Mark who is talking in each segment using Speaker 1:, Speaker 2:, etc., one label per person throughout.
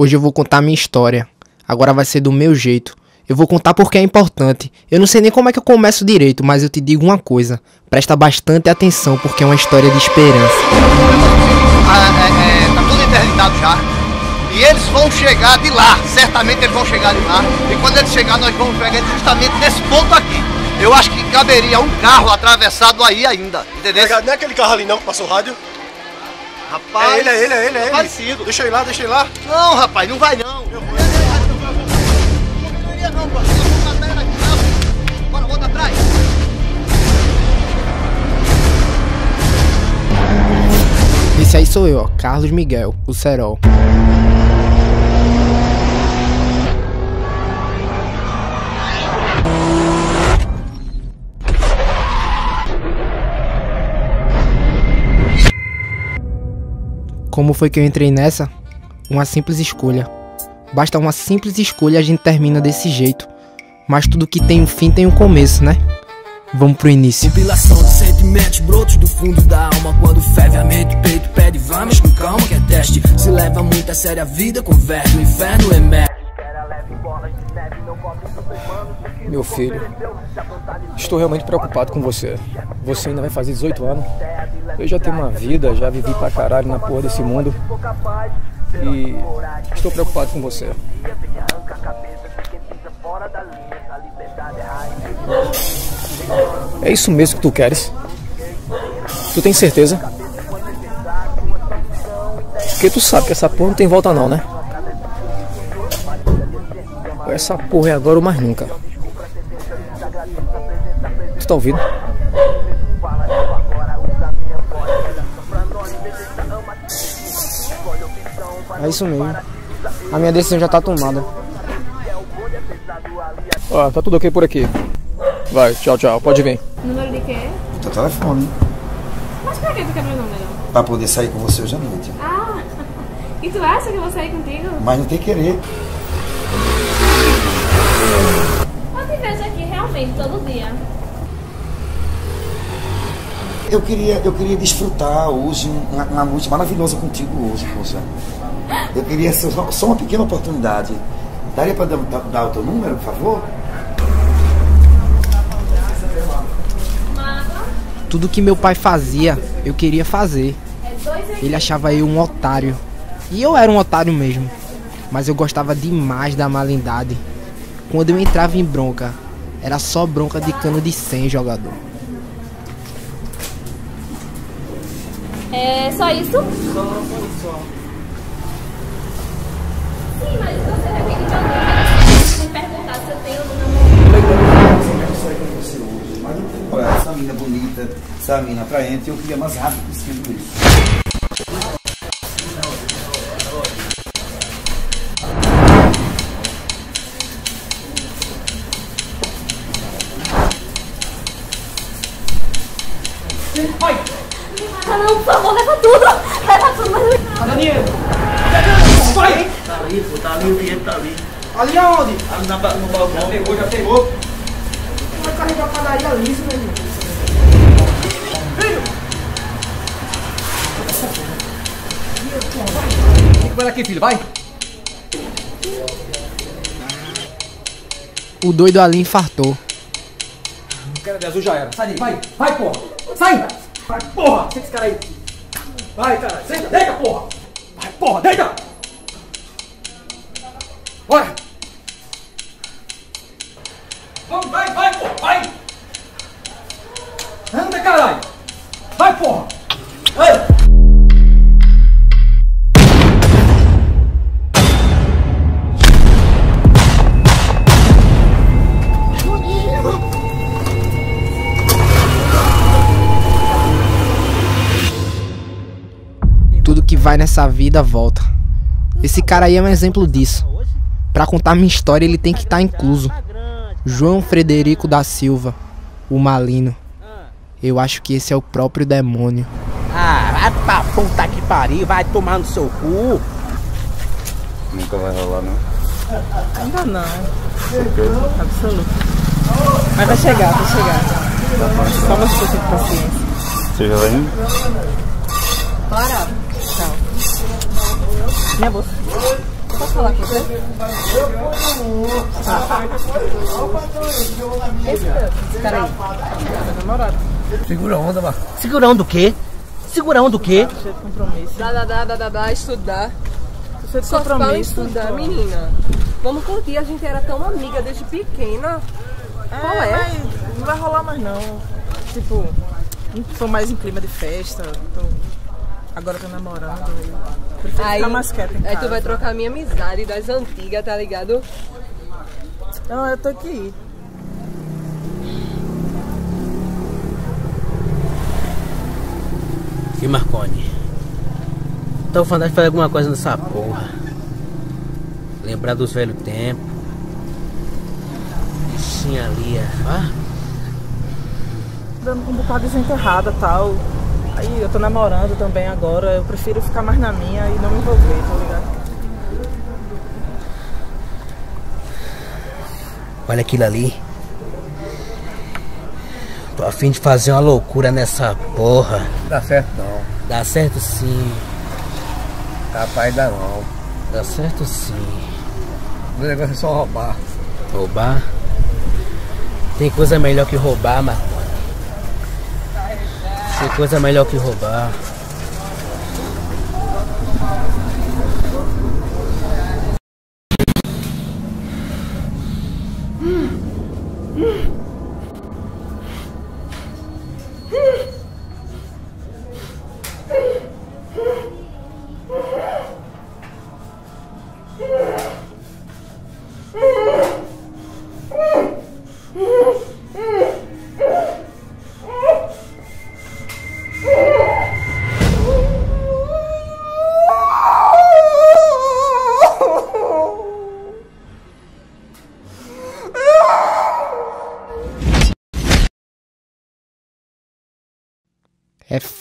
Speaker 1: Hoje eu vou contar minha história. Agora vai ser do meu jeito. Eu vou contar porque é importante. Eu não sei nem como é que eu começo direito, mas eu te digo uma coisa. Presta bastante atenção porque é uma história de esperança.
Speaker 2: Ah, é, é, tá tudo interditado já. E eles vão chegar de lá. Certamente eles vão chegar de lá. E quando eles chegarem, nós vamos pegar eles justamente nesse ponto aqui. Eu acho que caberia um carro atravessado aí ainda. Entendeu?
Speaker 3: Não é aquele carro ali não que passou o rádio?
Speaker 2: Rapaz.
Speaker 3: É ele, é ele, é ele, é ele.
Speaker 2: Parecido.
Speaker 3: Deixa eu ir lá, deixa eu ir lá.
Speaker 2: Não, rapaz, não vai não. Eu vou. Não iria não, pô. Eu vou matar ele aqui, não. Bora, volta atrás.
Speaker 1: Esse aí sou eu, ó, Carlos Miguel, o Serol. Como foi que eu entrei nessa? Uma simples escolha. Basta uma simples escolha e a gente termina desse jeito. Mas tudo que tem um fim tem um começo, né? Vamos pro início.
Speaker 4: Compilação de sentimentos brotos do fundo da alma Quando ferve a mente, peito pede vamos com calma que é teste Se leva muito a sério a vida, converte o inferno em merda
Speaker 5: Meu filho, estou realmente preocupado com você. Você ainda vai fazer 18 anos. Eu já tenho uma vida, já vivi pra caralho na porra desse mundo. E estou preocupado com você. É isso mesmo que tu queres? Tu tem certeza? Porque tu sabe que essa porra não tem volta não, né? Essa porra é agora ou mais nunca. Tu tá ouvindo?
Speaker 1: É isso mesmo. A minha decisão já tá tomada.
Speaker 5: Ó, tá tudo ok por aqui. Vai, tchau, tchau. Pode vir.
Speaker 6: Número de quê?
Speaker 7: Teu telefone,
Speaker 6: Mas pra que tu quer meu número?
Speaker 7: pra poder sair com você hoje à noite.
Speaker 6: Ah, e tu acha que eu vou sair contigo?
Speaker 7: Mas não tem querer.
Speaker 6: Eu te vejo aqui realmente todo dia.
Speaker 7: Eu queria, eu queria desfrutar hoje uma, uma noite maravilhosa contigo hoje, poxa. Eu queria só, só uma pequena oportunidade. Daria para dar, dar o teu número, por favor?
Speaker 1: Tudo que meu pai fazia, eu queria fazer. Ele achava eu um otário. E eu era um otário mesmo. Mas eu gostava demais da malandade. Quando eu entrava em bronca, era só bronca de cano de 100 jogador.
Speaker 6: É só isso? Só, só. Sim, mas você repete meu número. Se me perguntar se eu tenho o número.
Speaker 7: sair com você hoje. Mas não. Essa mina bonita, essa mina atraente, eu queria mais rápido possível isso.
Speaker 8: Na, no balcão.
Speaker 3: Já pegou, já pegou. Vai carregar a padaria ali, isso, meu irmão. Filho! Aqui, filho, vai!
Speaker 1: O doido ali infartou.
Speaker 3: O cara de azul já era. Sai daí, vai! Vai, porra! Sai! Vai, porra! Senta esse cara aí! Vai, cara! Senta! Deita, porra! Vai, porra! Deita!
Speaker 1: Nessa vida volta. Esse cara aí é um exemplo disso. Pra contar minha história, ele tem que estar incluso. João Frederico da Silva, o Malino. Eu acho que esse é o próprio demônio.
Speaker 8: Ah, vai pra puta que pariu, vai tomar no seu cu.
Speaker 9: Nunca vai rolar, não.
Speaker 8: Ainda não. Absoluto. Mas vai chegar, vai chegar. Só uma força de paciência.
Speaker 9: Você já vai indo?
Speaker 8: Bora. Minha bolsa. Posso falar com você? Esse, esse cara aí. Namorado.
Speaker 10: Segura a onda, mano. Segura a onda o quê? Segura a onda o quê?
Speaker 8: Cheio de compromisso.
Speaker 4: Dá, dá, dá, dá, dá, dá, estudar.
Speaker 8: Cheio de
Speaker 4: Só fala em
Speaker 8: compromisso.
Speaker 4: estudar, menina. Vamos curtir, a gente era tão amiga desde pequena. Qual é?
Speaker 8: Mas não vai rolar mais não. Tipo, não tô mais em clima de festa. Tô... Agora tô namorando. eu Prefiro
Speaker 4: Aí,
Speaker 8: ficar mais quieta em
Speaker 4: aí
Speaker 8: casa.
Speaker 4: tu vai trocar minha amizade das antigas, tá ligado?
Speaker 8: Não, eu tô aqui.
Speaker 10: E Marconi? Tô falando de fazer alguma coisa nessa porra. Lembrar dos velhos tempos. Bichinha ali, ah?
Speaker 8: Dando com um bocado de gente errada e tal. Aí eu tô namorando também agora. Eu prefiro ficar mais na minha e não me envolver, tá ligado?
Speaker 10: Olha aquilo ali. Tô a fim de fazer uma loucura nessa porra.
Speaker 11: Dá certo não.
Speaker 10: Dá certo sim.
Speaker 11: Capaz dá não.
Speaker 10: Dá certo sim.
Speaker 11: O negócio é só roubar.
Speaker 10: Roubar? Tem coisa melhor que roubar, mano. Tem coisa melhor que roubar.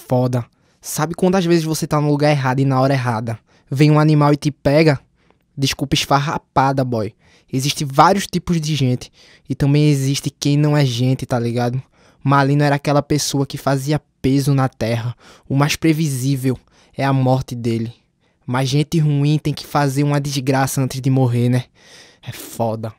Speaker 1: Foda. Sabe quando às vezes você tá no lugar errado e na hora errada? Vem um animal e te pega? Desculpa esfarrapada, boy. Existem vários tipos de gente. E também existe quem não é gente, tá ligado? Malino era aquela pessoa que fazia peso na terra. O mais previsível é a morte dele. Mas gente ruim tem que fazer uma desgraça antes de morrer, né? É foda.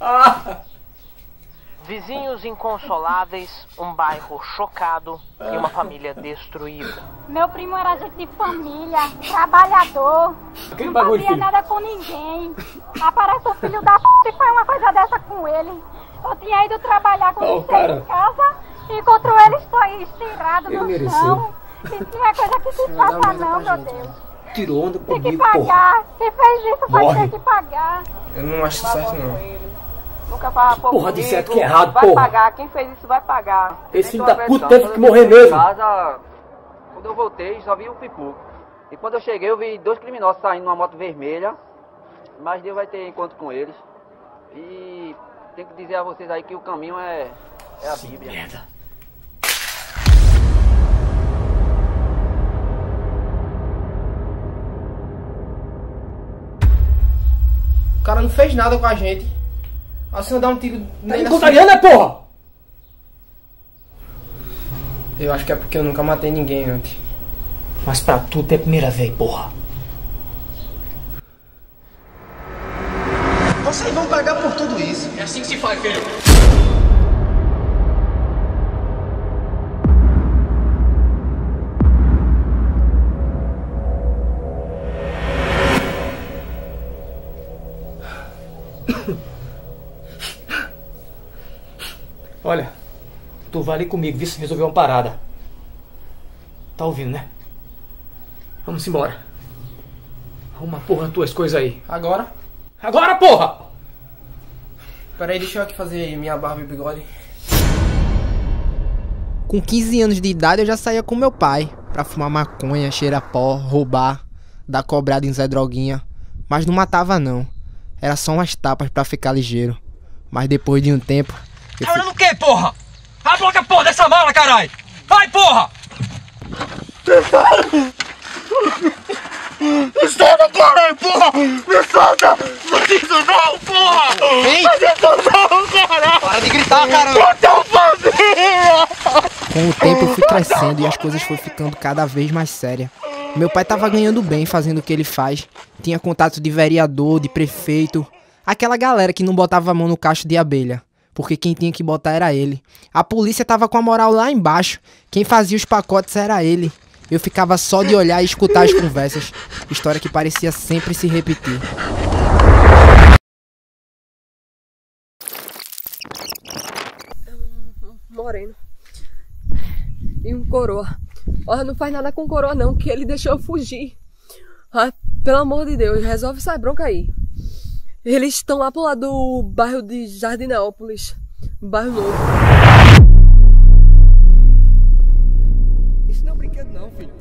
Speaker 12: Vizinhos inconsoláveis, um bairro chocado e uma família destruída.
Speaker 6: Meu primo era gente de família, trabalhador, não
Speaker 12: bagulho,
Speaker 6: fazia
Speaker 12: filho.
Speaker 6: nada com ninguém. Aparece o filho da p e faz uma coisa dessa com ele. Eu tinha ido trabalhar com
Speaker 10: Ô,
Speaker 6: ele em casa, encontrou ele só estirado
Speaker 10: Ele
Speaker 6: no
Speaker 10: mereceu.
Speaker 6: chão. Isso não é coisa que se faça não, meu Deus.
Speaker 10: Tirou onda
Speaker 6: Tem que
Speaker 10: comigo, porra.
Speaker 6: pagar. Quem fez isso vai
Speaker 10: Morre.
Speaker 6: ter que pagar.
Speaker 1: Eu não acho certo, não.
Speaker 4: Nunca fala
Speaker 10: Porra,
Speaker 4: comigo,
Speaker 10: de certo que é errado,
Speaker 4: vai
Speaker 10: porra.
Speaker 4: pagar, quem fez isso vai pagar.
Speaker 10: Esse
Speaker 4: Tem
Speaker 10: filho da puta
Speaker 4: versão.
Speaker 10: teve
Speaker 4: Quando
Speaker 10: que
Speaker 4: eu
Speaker 10: morrer mesmo.
Speaker 4: Casa, quando eu voltei, só vi o pipoco. E quando eu cheguei, eu vi dois criminosos saindo numa moto vermelha. Mas Deus vai ter encontro com eles. E tenho que dizer a vocês aí que o caminho é, é a Bíblia.
Speaker 1: O cara não fez nada com a gente. Assim eu dar um tiro
Speaker 10: Tá me contrariando, né, porra?
Speaker 1: Eu acho que é porque eu nunca matei ninguém antes.
Speaker 10: Mas pra tu é a primeira vez, porra.
Speaker 13: Vocês vão pagar por tudo isso.
Speaker 10: É assim que se faz, filho. Vai ali comigo, se resolveu uma parada. Tá ouvindo, né? Vamos embora.
Speaker 6: Arruma porra nas tuas coisas aí.
Speaker 1: Agora?
Speaker 6: Agora, porra!
Speaker 1: Peraí, deixa eu aqui fazer minha barba e bigode. Com 15 anos de idade eu já saía com meu pai pra fumar maconha, cheirar pó, roubar, dar cobrada em Zé Droguinha. Mas não matava não. Era só umas tapas pra ficar ligeiro. Mas depois de um tempo. eu
Speaker 14: Tá olhando o quê, porra? Abre logo a porra dessa mala, caralho! Vai, porra!
Speaker 15: Me solta, caralho, porra! Me solta! Isso não, porra!
Speaker 1: Vem!
Speaker 15: Não isso não, caralho!
Speaker 10: Para de gritar, caramba!
Speaker 15: Eu tô fazendo!
Speaker 1: Com o tempo eu fui crescendo e as coisas foram ficando cada vez mais sérias. Meu pai tava ganhando bem fazendo o que ele faz. Tinha contato de vereador, de prefeito. Aquela galera que não botava a mão no cacho de abelha. Porque quem tinha que botar era ele. A polícia tava com a moral lá embaixo. Quem fazia os pacotes era ele. Eu ficava só de olhar e escutar as conversas. História que parecia sempre se repetir.
Speaker 16: Moreno. E um coroa. Olha, não faz nada com coroa não, que ele deixou eu fugir. Ah, pelo amor de Deus, resolve essa bronca aí. Eles estão lá pro lado do bairro de Jardineópolis. Bairro novo.
Speaker 14: Isso não é um brinquedo não, filho.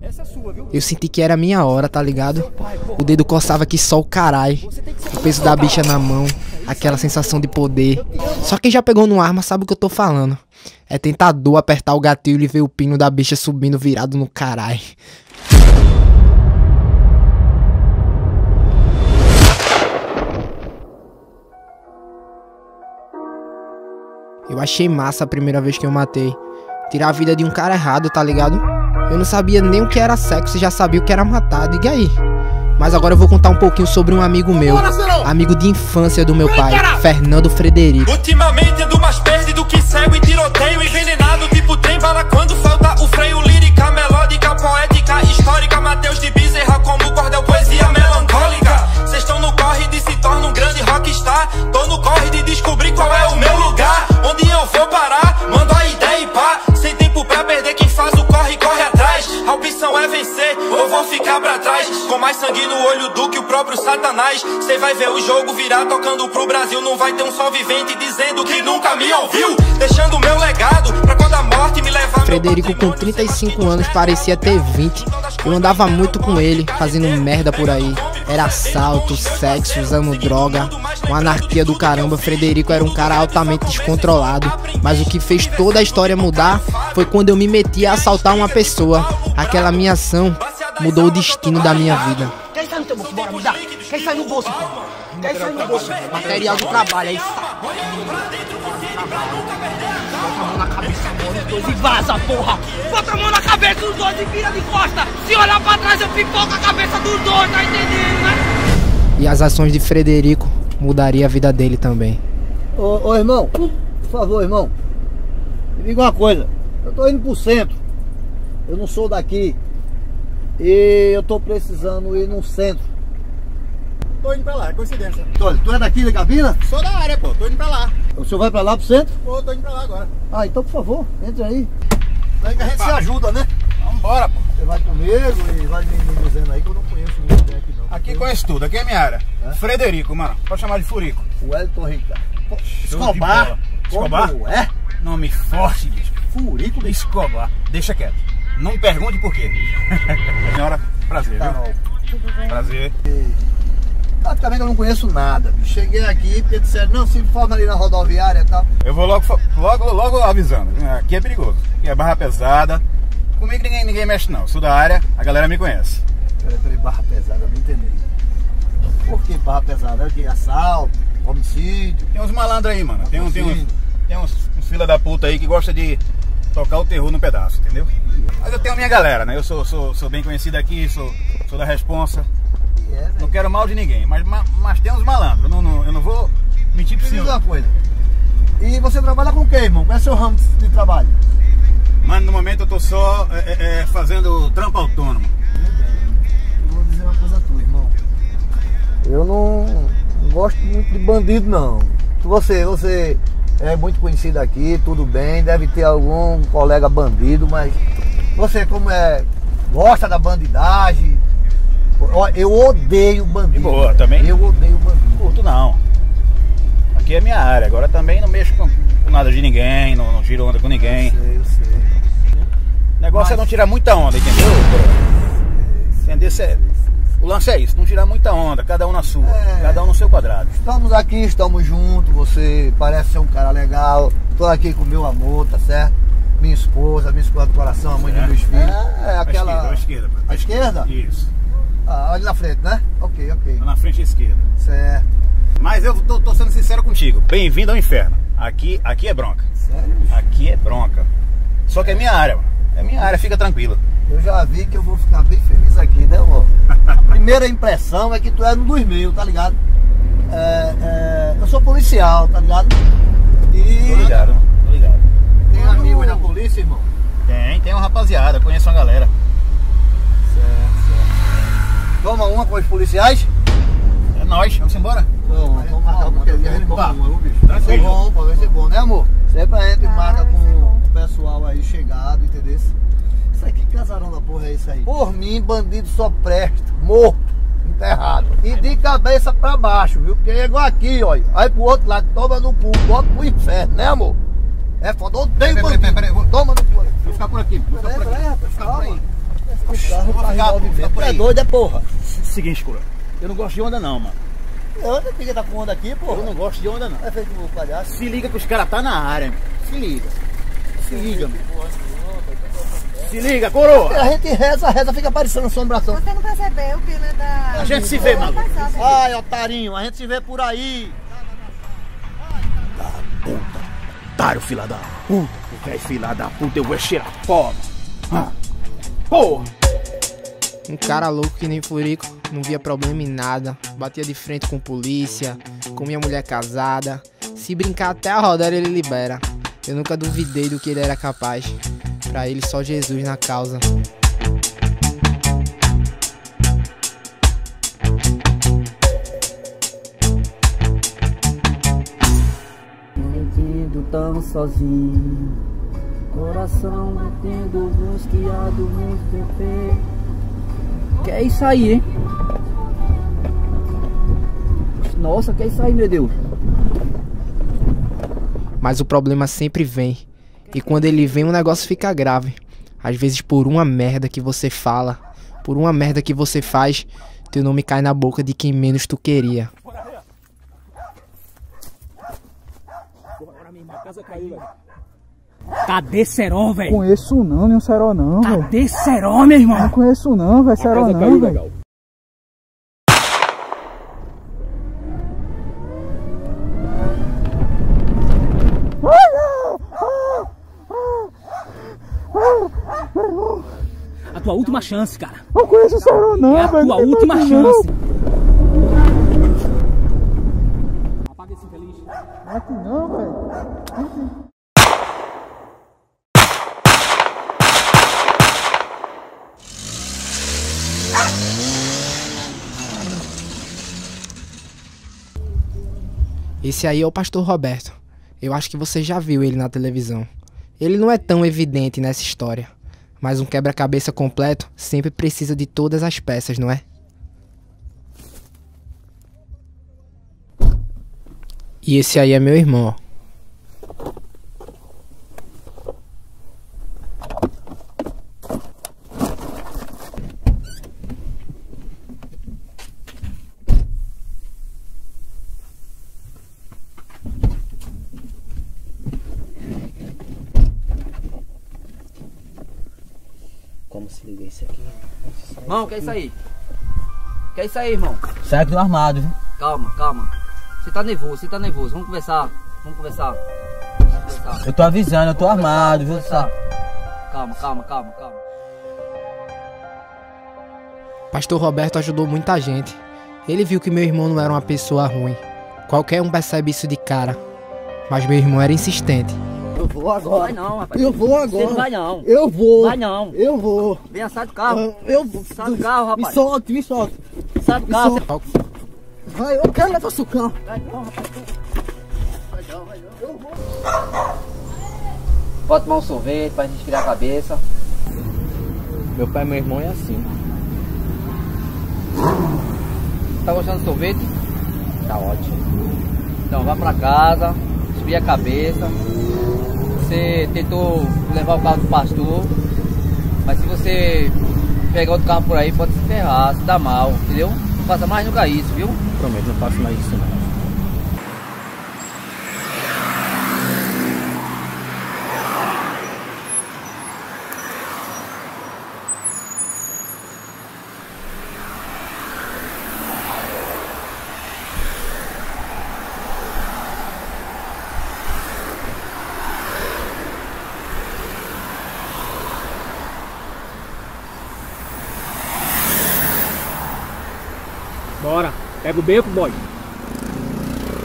Speaker 14: Essa é sua, viu?
Speaker 1: Eu senti que era a minha hora, tá ligado? O dedo coçava que só o carai. O peso da bicha na mão. Aquela sensação de poder. Só quem já pegou no arma sabe o que eu tô falando. É tentador apertar o gatilho e ver o pino da bicha subindo virado no carai. Eu achei massa a primeira vez que eu matei. Tirar a vida de um cara errado, tá ligado? Eu não sabia nem o que era sexo e já sabia o que era matar, diga aí. Mas agora eu vou contar um pouquinho sobre um amigo meu, amigo de infância do meu pai, Fernando Frederico.
Speaker 17: Ultimamente ando mais perdido que cego em tiroteio Envenenado tipo trem bala quando falta o freio Lírica, melódica, poética, histórica Mateus de Bezerra como cordel, poesia melancólica Cês tão no tocando pro Brasil Não vai ter um só vivente dizendo que nunca me ouviu Deixando meu legado pra quando a morte me levar
Speaker 1: Frederico, com 35 anos, parecia ter 20. Eu andava muito com ele, fazendo merda por aí. Era assalto, sexo, usando droga. Uma anarquia do caramba. Frederico era um cara altamente descontrolado. Mas o que fez toda a história mudar foi quando eu me meti a assaltar uma pessoa. Aquela minha ação mudou o destino da minha vida.
Speaker 14: Quer isso aí no teu bolso? Bora. Quer isso aí no bolso, pô? Aí no bolso?
Speaker 1: Material do trabalho, aí
Speaker 14: Bota a mão na cabeça agora, os dois e vaza, porra! Bota a mão na cabeça dos dois e vira de costa! Se olhar pra trás, eu pipoco a cabeça dos dois, tá entendendo, né?
Speaker 1: E as ações de Frederico mudaria a vida dele também.
Speaker 2: Ô, ô irmão, por favor, irmão, me diga uma coisa. Eu tô indo pro centro. Eu não sou daqui. E eu tô precisando ir no centro.
Speaker 18: Tô indo pra lá, é coincidência.
Speaker 2: Olha, tu é daqui da cabina?
Speaker 18: Sou da área, pô, tô indo pra lá.
Speaker 2: O senhor vai pra lá pro centro?
Speaker 18: Pô, tô indo pra lá agora.
Speaker 2: Ah, então por favor, entre aí.
Speaker 18: Daí que a gente se ajuda, né? Vambora, pô.
Speaker 2: Você vai comigo e vai me, me dizendo aí que eu não conheço ninguém aqui não.
Speaker 18: Aqui conhece tudo, aqui é minha área. Frederico, mano. Pode chamar de Furico.
Speaker 2: O Elton Rica.
Speaker 18: Escobar. Escobar?
Speaker 2: Como é?
Speaker 18: Nome forte, bicho.
Speaker 2: Furico, bicho.
Speaker 18: Escobar. Deixa quieto. Não pergunte por quê. Senhora, prazer,
Speaker 2: Tá. Tudo bem?
Speaker 18: Prazer.
Speaker 2: Praticamente eu não conheço nada. bicho. Cheguei aqui porque disseram, não, se forma ali na rodoviária e tal.
Speaker 18: Eu vou logo, logo, logo avisando. Aqui é perigoso. Aqui é barra pesada. Comigo ninguém, ninguém mexe não. Sou da área, a galera me conhece.
Speaker 2: Peraí, peraí, barra pesada, eu não entendi. Por que barra pesada? É o que? Assalto? Homicídio?
Speaker 18: Tem uns malandros aí, mano. Tem, um, tem, uns, tem uns, uns fila da puta aí que gosta de tocar o terror no pedaço, entendeu? Mas eu tenho a minha galera, né? Eu sou, sou, sou bem conhecido aqui, sou, sou da responsa. Não quero mal de ninguém, mas, mas, tem uns malandros. Eu não, não- eu não vou mentir
Speaker 2: Me diz
Speaker 18: senhor.
Speaker 2: uma coisa. E você trabalha com o que, irmão? Qual é o seu ramo de trabalho?
Speaker 18: Mano, no momento eu tô só é, é, é, fazendo trampo autônomo.
Speaker 2: Eu vou dizer uma coisa a tu, irmão. Eu não gosto muito de bandido, não. Você, você é muito conhecido aqui, tudo bem, deve ter algum colega bandido, mas você como é gosta da bandidagem, Ó, eu odeio bandido.
Speaker 18: Boa, também?
Speaker 2: Eu odeio bandido.
Speaker 18: Curto não. Aqui é minha área. Agora também não mexo com, com nada de ninguém, não, não tiro onda com ninguém.
Speaker 2: Eu sei, eu sei.
Speaker 18: O negócio é não tirar muita onda, entendeu? Entender? Cê- O lance é isso, não tirar muita onda, cada um na sua, cada um no seu quadrado.
Speaker 2: Estamos aqui, estamos juntos, você parece ser um cara legal. Tô aqui com meu amor, tá certo? Minha esposa, minha esposa do coração, a mãe dos meus filhos. É, é aquela.
Speaker 18: À esquerda,
Speaker 2: À esquerda?
Speaker 18: Isso.
Speaker 2: Ah, olha na frente, né? Ok, ok.
Speaker 18: Na frente à esquerda.
Speaker 2: Certo.
Speaker 18: Mas eu tô, tô sendo sincero contigo. Bem-vindo ao inferno. Aqui, aqui é bronca.
Speaker 2: Sério?
Speaker 18: Aqui é bronca. Só que é minha área, mano. É minha área, fica tranquilo.
Speaker 2: Eu já vi que eu vou ficar bem feliz aqui, né, amor? A primeira impressão é que tu é um dos meus, tá ligado? É, é, eu sou policial, tá ligado? E.
Speaker 18: Tô ligado, tô ligado.
Speaker 2: Tem amigos da polícia, irmão?
Speaker 18: Tem, tem uma rapaziada, conheço uma galera.
Speaker 2: Certo. Toma uma com os policiais?
Speaker 18: É nóis, vamos embora?
Speaker 2: Toma, vamos marcar uma a gente toma
Speaker 18: Vá.
Speaker 2: uma, viu, bicho? Vai ser
Speaker 18: Tranquilo.
Speaker 2: bom, pô, vai ser bom, né, amor? Sempre a gente marca com o pessoal aí chegado, entendeu? Isso aqui, que casarão da porra é isso aí? Por mim, bandido só presta, morto, enterrado. E de cabeça pra baixo, viu? Porque chegou aqui, ó, aí pro outro lado, toma no pulo, bota pro inferno, né, amor? É foda, odeio
Speaker 18: Peraí, peraí,
Speaker 2: bandido.
Speaker 18: peraí, vou-
Speaker 2: Toma no pulo.
Speaker 18: Vou ficar por aqui, vou ficar por aqui.
Speaker 2: Peraí,
Speaker 18: Vou ficar por aí.
Speaker 2: O carro tá é doido, é porra?
Speaker 18: Seguinte, cura. Eu não gosto de onda não, mano.
Speaker 2: Onde que tá com onda aqui, porra?
Speaker 18: Eu não gosto de onda não.
Speaker 2: É feito um palhaço.
Speaker 18: Se liga que os caras tá na área, meu. Se liga. Se liga, meu. Se liga, coroa.
Speaker 2: A gente reza, reza, fica parecendo assombração.
Speaker 19: Você não percebeu que ele é da.
Speaker 18: A gente se vê, maluco.
Speaker 2: Ai, otarinho, a gente se vê por aí.
Speaker 18: Otário, filha da puta. Velho, filha da puta, eu vou cheirar pó. Ah. Porra.
Speaker 1: Um cara louco que nem Furico, não via problema em nada. Batia de frente com polícia, com minha mulher casada. Se brincar até a rodada ele libera. Eu nunca duvidei do que ele era capaz. Pra ele só Jesus na causa.
Speaker 20: Sentindo tão sozinho Coração batendo busqueado muito perfeito Que é isso aí, hein? Nossa, que é isso aí, meu Deus
Speaker 1: Mas o problema sempre vem. E quando ele vem, o negócio fica grave. Às vezes, por uma merda que você fala, por uma merda que você faz, teu nome cai na boca de quem menos tu queria.
Speaker 4: Cadê Serol, velho?
Speaker 21: Conheço não, nem o Serol não, velho.
Speaker 4: Cadê Serol, meu irmão?
Speaker 21: Não conheço não, velho. Serol não, velho.
Speaker 4: A tua última chance, cara.
Speaker 21: Não conheço o Serol não,
Speaker 4: É a
Speaker 21: velho.
Speaker 4: tua
Speaker 21: tem
Speaker 4: última
Speaker 21: bandido, não.
Speaker 4: chance.
Speaker 21: Não é aqui não, velho.
Speaker 1: Esse aí é o pastor Roberto. Eu acho que você já viu ele na televisão. Ele não é tão evidente nessa história, mas um quebra-cabeça completo sempre precisa de todas as peças, não é? E esse aí é meu irmão.
Speaker 4: Irmão, que é isso aí? Que é isso aí, irmão?
Speaker 20: Sai aqui do armário, viu?
Speaker 4: Calma, calma. Você tá nervoso, você tá nervoso. Vamos conversar. Vamos conversar. Vamos conversar.
Speaker 20: Eu tô avisando, eu tô armado, viu?
Speaker 4: Conversar. Calma, calma, calma, calma.
Speaker 1: Pastor Roberto ajudou muita gente. Ele viu que meu irmão não era uma pessoa ruim. Qualquer um percebe isso de cara. Mas meu irmão era insistente.
Speaker 2: Eu vou agora.
Speaker 4: Vai não, rapaz.
Speaker 2: Eu vou agora.
Speaker 4: Você não vai não.
Speaker 2: Eu vou.
Speaker 4: Vai não.
Speaker 2: Eu vou.
Speaker 4: Venha, sai do carro.
Speaker 2: Eu, eu vou.
Speaker 4: Sai do carro, rapaz.
Speaker 2: Me solte, me solte.
Speaker 4: Sai do carro.
Speaker 2: Vai, eu quero levar sucão.
Speaker 4: Vai não, rapaz. Pode tomar um sorvete pra gente esfriar a cabeça.
Speaker 20: Meu pai e meu irmão é assim.
Speaker 4: Tá gostando do sorvete? Tá ótimo. Então vá pra casa, subir a cabeça. Você tentou levar o carro do pastor, mas se você pegar outro carro por aí, pode se ferrar, se dar mal, entendeu? Não faça mais nunca isso, viu?
Speaker 11: Prometo, não faço mais isso não.
Speaker 3: Bora. Pega o beco, boy.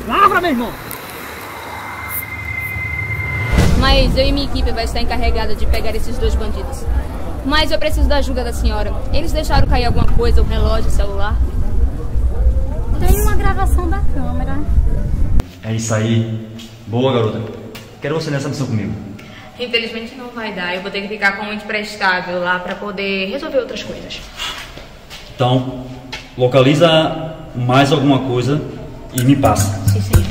Speaker 3: Lavra, meu irmão.
Speaker 22: Mas eu e minha equipe vai estar encarregada de pegar esses dois bandidos. Mas eu preciso da ajuda da senhora. Eles deixaram cair alguma coisa, um relógio, um celular.
Speaker 6: Tem uma gravação da câmera.
Speaker 23: É isso aí. Boa, garota. Quero você nessa missão comigo.
Speaker 24: Infelizmente não vai dar. Eu vou ter que ficar com um emprestável lá pra poder resolver outras coisas.
Speaker 23: Então, localiza mais alguma coisa e me passa.
Speaker 24: Sim, sim.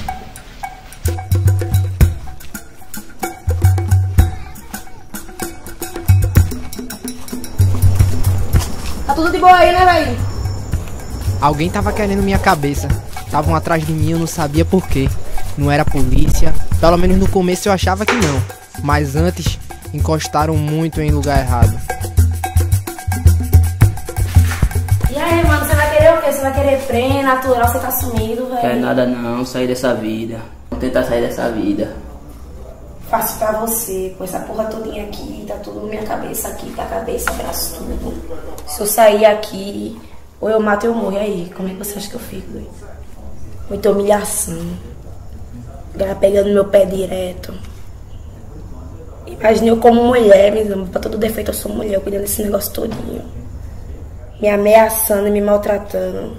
Speaker 16: Tá tudo de boa aí, né, velho?
Speaker 1: Alguém tava querendo minha cabeça. Estavam atrás de mim, eu não sabia por quê. Não era polícia. Pelo menos no começo eu achava que não. Mas antes, encostaram muito em lugar errado.
Speaker 25: E aí, querer o quê? Você vai querer prêmio, natural, você tá sumido, velho.
Speaker 4: Quer nada não, sair dessa vida. Vou tentar sair dessa vida.
Speaker 25: Fácil pra você, com essa porra todinha aqui, tá tudo na minha cabeça aqui, pra cabeça, braço, tudo. Se eu sair aqui, ou eu mato ou eu morro, e aí? Como é que você acha que eu fico, doido? Muita humilhação. Galera pegando meu pé direto. Imagina eu como mulher, meu irmão, pra todo defeito eu sou mulher, eu cuidando desse negócio todinho. Me ameaçando e me maltratando.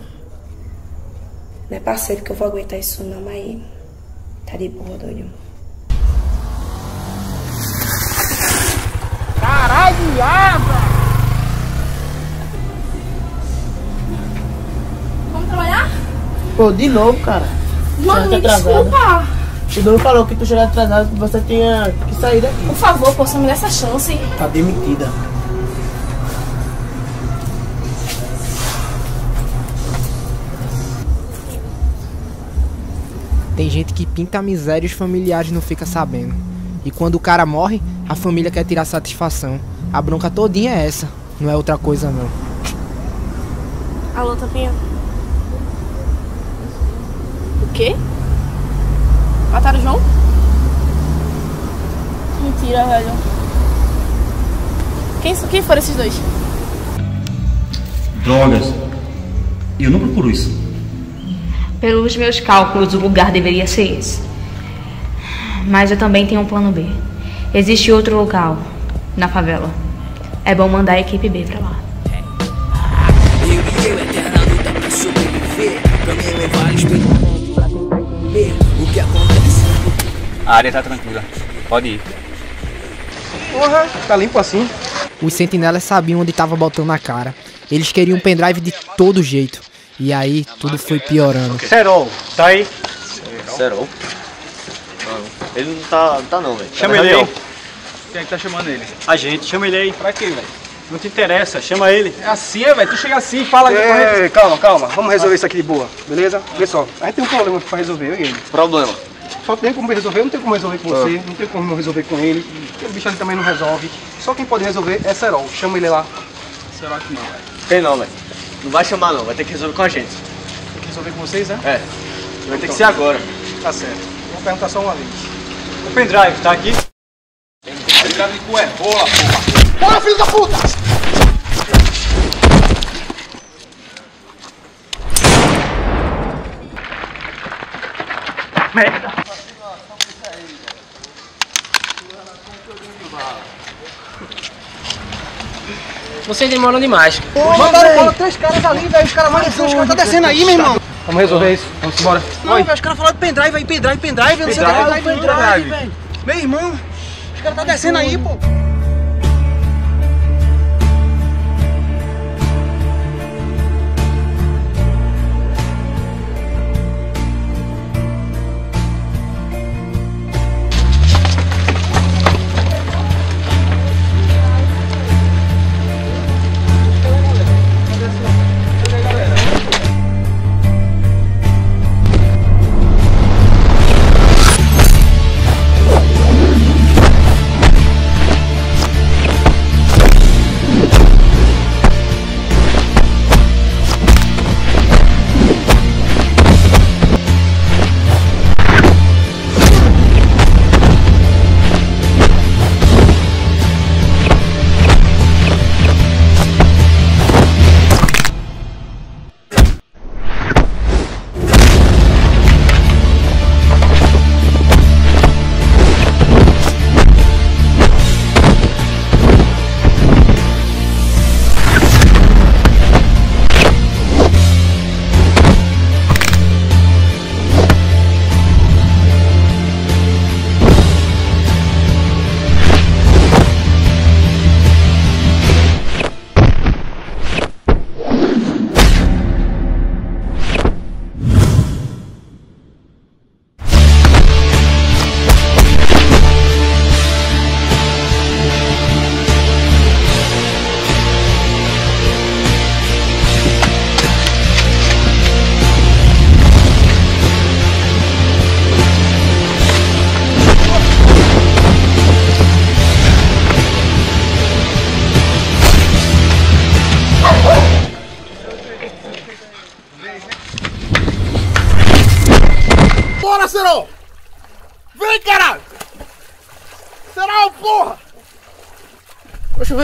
Speaker 25: Não é parceiro que eu vou aguentar isso não, mas tá de boa, doido.
Speaker 26: Caralho, diabo!
Speaker 16: Vamos trabalhar?
Speaker 10: Pô, de novo, cara.
Speaker 16: Mano, me
Speaker 10: atrasado.
Speaker 16: desculpa.
Speaker 10: O dono falou que tu chegou atrasado que você tinha que sair daqui.
Speaker 16: Por favor, possa me dar essa chance.
Speaker 10: Tá demitida.
Speaker 1: Tem gente que pinta a miséria e os familiares não ficam sabendo. E quando o cara morre, a família quer tirar satisfação. A bronca todinha é essa, não é outra coisa não.
Speaker 16: Alô, Tapinha? O quê? Mataram o João? Mentira, velho. Quem, quem foram esses dois?
Speaker 23: Drogas. E eu não procuro isso.
Speaker 24: Pelos meus cálculos, o lugar deveria ser esse. Mas eu também tenho um plano B. Existe outro local, na favela. É bom mandar a equipe B pra lá.
Speaker 27: Eu eu, eterna luta pra sobreviver. Caminho em vários perguntas pra tentar entender o que acontece.
Speaker 28: A área tá tranquila. Pode ir.
Speaker 3: Porra, tá limpo assim.
Speaker 1: Os sentinelas sabiam onde tava botando a cara. Eles queriam um pendrive de todo jeito. E aí tudo foi piorando.
Speaker 3: Serol, tá aí?
Speaker 29: Serol? Ele não tá, não tá não, velho.
Speaker 3: Chama
Speaker 29: Tá
Speaker 3: ele aí. Quem é que tá chamando ele?
Speaker 29: A gente, chama ele aí.
Speaker 3: Pra quê, velho?
Speaker 29: Não te interessa, chama ele.
Speaker 3: É assim, é, velho. Tu chega assim e fala ele. Calma, calma. Vamos resolver isso aqui de boa, beleza? Vê só. A gente tem um problema pra resolver, eu e ele.
Speaker 29: Problema.
Speaker 3: Só tem como resolver, não tem como resolver com
Speaker 29: Ah.
Speaker 3: você, não tem como resolver com ele. O bicho ali também não resolve. Só quem pode resolver é Serol. Chama ele lá. Serol aqui não, velho.
Speaker 29: Tem não, velho. Não vai chamar não, vai ter que resolver com a gente.
Speaker 3: Tem que resolver com vocês, né?
Speaker 29: É. Vai ter que ser agora.
Speaker 3: Tá certo. Vou perguntar só uma vez.
Speaker 29: O pendrive tá aqui?
Speaker 3: Pendrive de cu é bola, porra. Bora, filho da puta! Merda!
Speaker 10: Vocês demoram demais.
Speaker 3: Mandaram bola três caras ali, velho. Os caras amanheceram, os caras tá descendo aí, meu irmão. Vamos resolver isso. Vamos embora.
Speaker 10: Não, velho, os caras falaram de pendrive aí, pendrive, pendrive, eu não sei o que é
Speaker 3: Pendrive,
Speaker 10: pendrive,
Speaker 3: pendrive.
Speaker 10: velho.
Speaker 3: Meu irmão, os caras tá descendo aí, pô.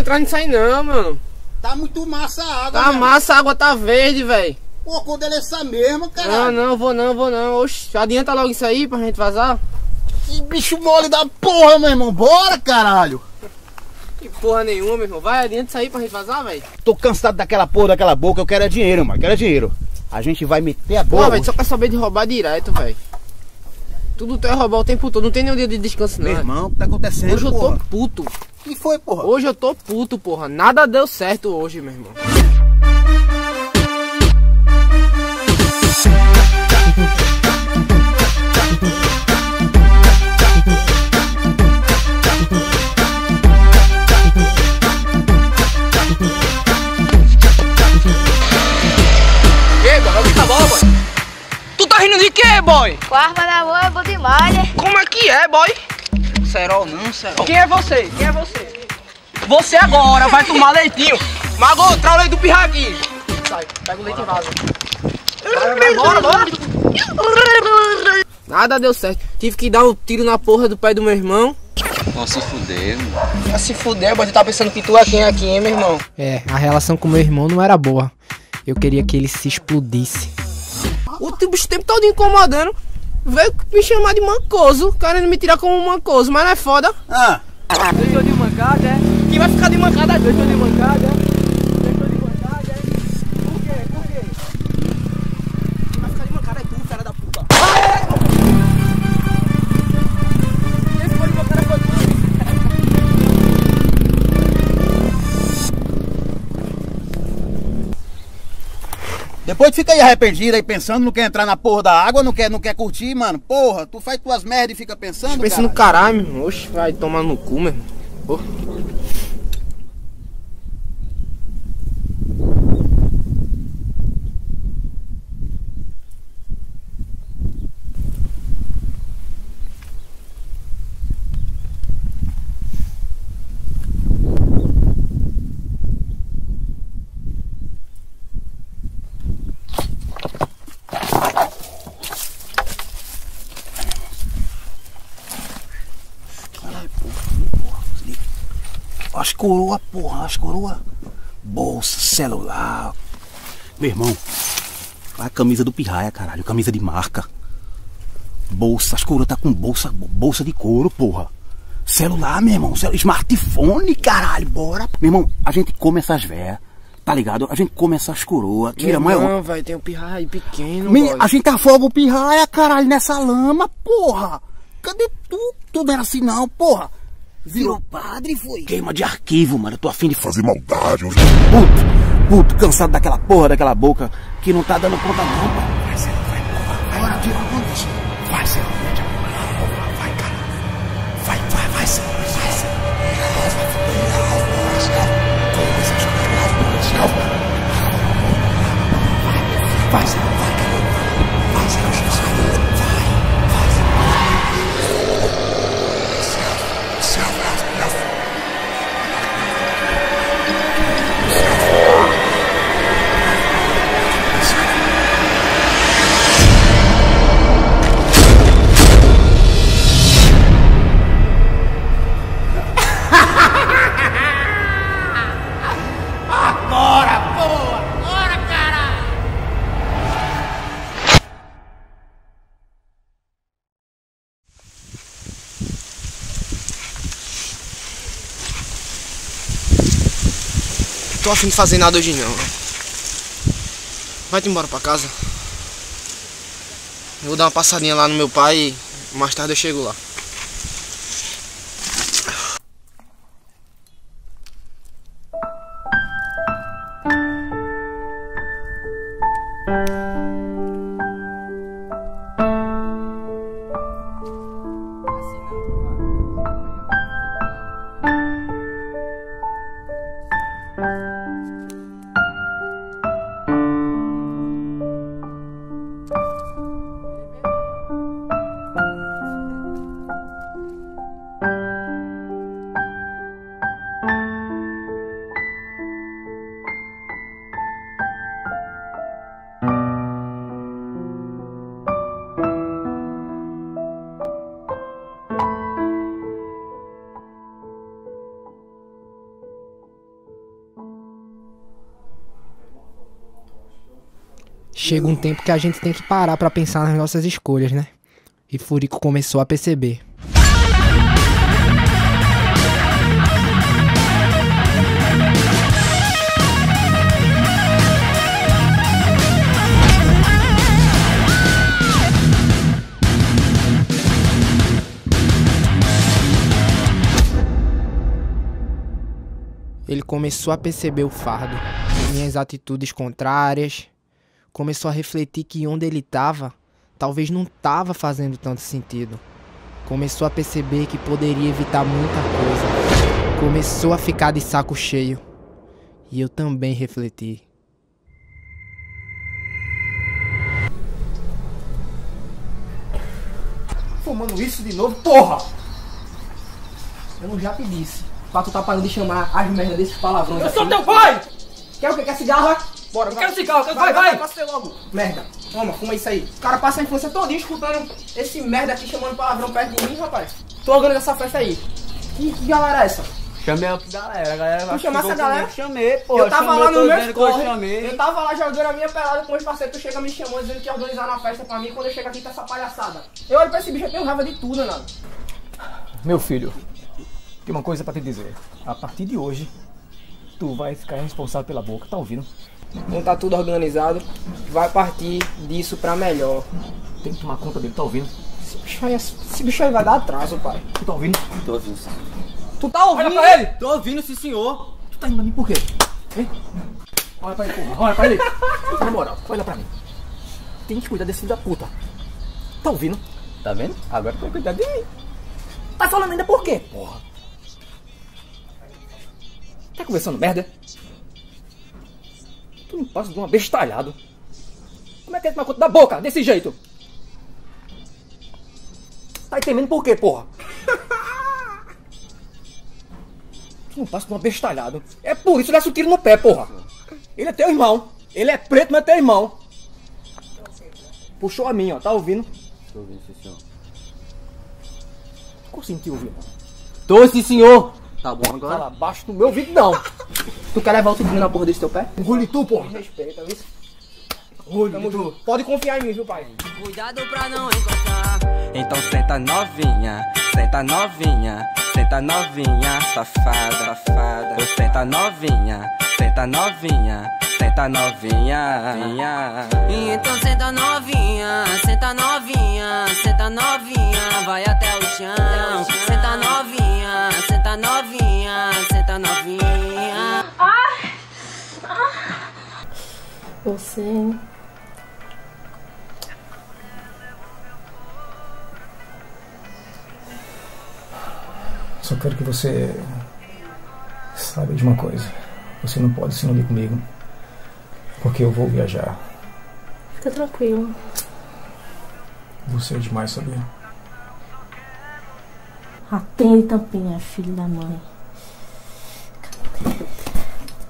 Speaker 14: Entrar nisso aí não, mano.
Speaker 18: Tá muito massa a água,
Speaker 14: Tá
Speaker 18: né?
Speaker 14: massa, a água tá verde, velho.
Speaker 18: Pô, quando ele é essa mesmo,
Speaker 14: Não,
Speaker 18: caralho.
Speaker 14: não, vou não, vou não. Oxe, adianta logo isso aí pra gente vazar.
Speaker 18: Que bicho mole da porra, meu irmão. Bora, caralho.
Speaker 14: Que porra nenhuma, meu irmão. Vai, adianta isso aí pra gente vazar, velho.
Speaker 23: Tô cansado daquela porra, daquela boca. Eu quero é dinheiro, mano. Eu quero é dinheiro. A gente vai meter a
Speaker 14: Pô,
Speaker 23: bola.
Speaker 14: velho, só quer saber de roubar direto, velho. Tudo tu é roubar o tempo todo, não tem nenhum dia de descanso, não.
Speaker 23: Meu irmão, o que tá acontecendo,
Speaker 14: Hoje eu
Speaker 23: porra?
Speaker 14: tô puto.
Speaker 18: Que foi, porra?
Speaker 14: Hoje eu tô puto, porra. Nada deu certo hoje, meu irmão.
Speaker 30: Tu tá rindo de quê, boy?
Speaker 25: Com a arma na mão é bom demais, né?
Speaker 30: Como é que é, boy? Serol não, Serol. Quem é você? Quem é você? Você agora vai tomar leitinho. Mago, traz o leite do pirra aqui. Sai, pega o leite e vaza. Bora, bora.
Speaker 14: Nada deu certo. Tive que dar um tiro na porra do pé do meu irmão.
Speaker 4: Vão se fuder, mano.
Speaker 30: Vai se fuder, boy. Tu tá pensando que tu é quem aqui, hein, meu irmão?
Speaker 14: É, a relação com meu irmão não era boa. Eu queria que ele se explodisse. O bicho o tempo todo incomodando. Veio me chamar de mancoso, querendo me tirar como mancoso, mas não é foda.
Speaker 23: Ah.
Speaker 30: Deitou de mancada, é? Quem vai ficar de mancada é deitou de mancada, é?
Speaker 23: Depois tu fica aí arrependido aí pensando, não quer entrar na porra da água, não quer, não quer curtir, mano. Porra, tu faz tuas merdas e fica pensando,
Speaker 14: Pensa no caralho, meu irmão. Oxe, vai tomar no cu, meu irmão.
Speaker 23: As coroa, porra, as coroa. Bolsa, celular. Meu irmão, a camisa do Pirraia, caralho, camisa de marca. Bolsa, as coroas tá com bolsa, bolsa de couro, porra. Celular, meu irmão, celu- smartphone, caralho, bora. Meu irmão, a gente come essas véias, tá ligado? A gente come essas coroas, tira mãe.
Speaker 14: Não, vai tem um pirra aí pequeno,
Speaker 23: Me- a gente afoga o pirraia, caralho, nessa lama, porra. Cadê tu? Tu não era assim não, porra. Virou padre, foi? Queima de arquivo, mano. Eu tô afim de fazer maldade. Puto, puto, cansado daquela porra, daquela boca que não tá dando conta não, pô. Vai ser, vai, porra. Agora tira. Vai ser, mete a porra, vai, cara. Vai, vai, vai ser, vai. Vai vai.
Speaker 14: Tô afim de fazer nada hoje não. Vai-te embora pra casa. Eu vou dar uma passadinha lá no meu pai e mais tarde eu chego lá.
Speaker 1: Chega um tempo que a gente tem que parar pra pensar nas nossas escolhas, né? E Furico começou a perceber. Ele começou a perceber o fardo, minhas atitudes contrárias, começou a refletir que onde ele estava, talvez não estava fazendo tanto sentido. Começou a perceber que poderia evitar muita coisa. Começou a ficar de saco cheio. E eu também refleti.
Speaker 14: Fumando isso de novo, porra! Eu não já te disse. Pra tu tá parando de chamar as merdas desses palavrões.
Speaker 31: Eu
Speaker 14: aqui.
Speaker 31: sou teu pai!
Speaker 14: Quer o que? Quer cigarro? Vai? Bora,
Speaker 31: Eu quero cigarro,
Speaker 14: vai,
Speaker 31: vai,
Speaker 14: vai,
Speaker 31: vai.
Speaker 14: Passa logo. Merda. Toma, fuma isso aí. O cara passa a infância todinha escutando esse merda aqui chamando palavrão perto de mim, rapaz. Tu organiza essa festa aí. Que, que galera é essa?
Speaker 4: Chamei a galera, a galera
Speaker 14: Tu
Speaker 4: acho que
Speaker 14: chamasse a
Speaker 4: ficou
Speaker 14: galera?
Speaker 4: comigo. Chamei, pô.
Speaker 14: eu tava
Speaker 4: chamei,
Speaker 14: lá
Speaker 4: tô
Speaker 14: no meu
Speaker 4: que eu
Speaker 14: corre.
Speaker 4: chamei.
Speaker 14: Eu tava lá jogando a minha pelada com meus parceiros. Tu chega me chamando dizendo que ia organizar uma festa pra mim. Quando eu chego aqui tá essa palhaçada. Eu olho pra esse bicho, eu tenho raiva de tudo, nada.
Speaker 6: Meu filho, tem uma coisa pra te dizer. A partir de hoje, tu vai ficar responsável pela boca, tá ouvindo?
Speaker 14: Não tá tudo organizado. Vai partir disso pra melhor.
Speaker 6: Tem que tomar conta dele, tá ouvindo?
Speaker 14: Esse bicho aí, esse bicho aí vai dar atraso, pai.
Speaker 6: Tu tá ouvindo?
Speaker 4: Tô ouvindo, sim.
Speaker 14: Tu tá ouvindo?
Speaker 6: Olha pra ele!
Speaker 4: Tô ouvindo, sim, senhor.
Speaker 6: Tu tá indo pra mim por quê? Hein? Olha pra ele, porra. Olha pra ele. Na moral, olha pra mim. Tem que cuidar desse filho da puta. Tá ouvindo?
Speaker 4: Tá vendo? Agora tu vai cuidar de mim.
Speaker 6: Tá falando ainda por quê, porra? Tá conversando merda? Tu me passa de um abestalhado. Como é que é tomar conta da boca desse jeito? Tá temendo por quê, porra? Tu não passa de um abestalhado. É por isso que dá um tiro no pé, porra. Ele é teu irmão. Ele é preto, mas é teu irmão. Puxou a mim, ó. Tá ouvindo?
Speaker 4: Tô ouvindo, sim, senhor.
Speaker 6: Consenti ouvir, não.
Speaker 4: Tô, sim, senhor. Tá bom agora?
Speaker 6: Fala abaixo do meu ouvido, não.
Speaker 14: Tu quer levar o tudinho na porra desse teu pé?
Speaker 6: Engole tu, porra.
Speaker 14: Respeita, viu?
Speaker 6: Engole
Speaker 14: junto. Pode confiar em mim, viu, pai?
Speaker 32: Cuidado pra não encostar. Então senta novinha, senta novinha, senta novinha, safada, safada. Ou senta novinha, senta novinha, senta novinha. vinha. Então senta novinha, senta novinha, senta novinha, vai até o chão. Senta novinha, senta novinha,
Speaker 25: Você.
Speaker 6: Só quero que você saiba de uma coisa. Você não pode se unir comigo. Porque eu vou viajar.
Speaker 25: Fica tranquilo.
Speaker 6: Você é demais, sabia?
Speaker 25: Atende, Tampinha, filho da mãe.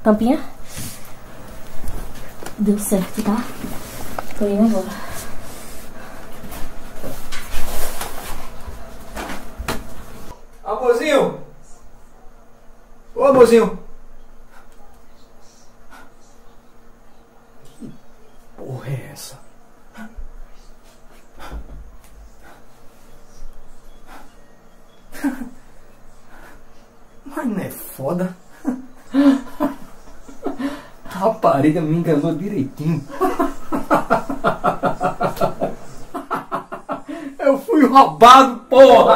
Speaker 25: Tampinha? Deu certo, tá? Tô indo agora.
Speaker 6: Amorzinho! Ô, amorzinho! Que porra é essa? Mas não é foda? A rapariga me enganou direitinho. Eu fui roubado, porra!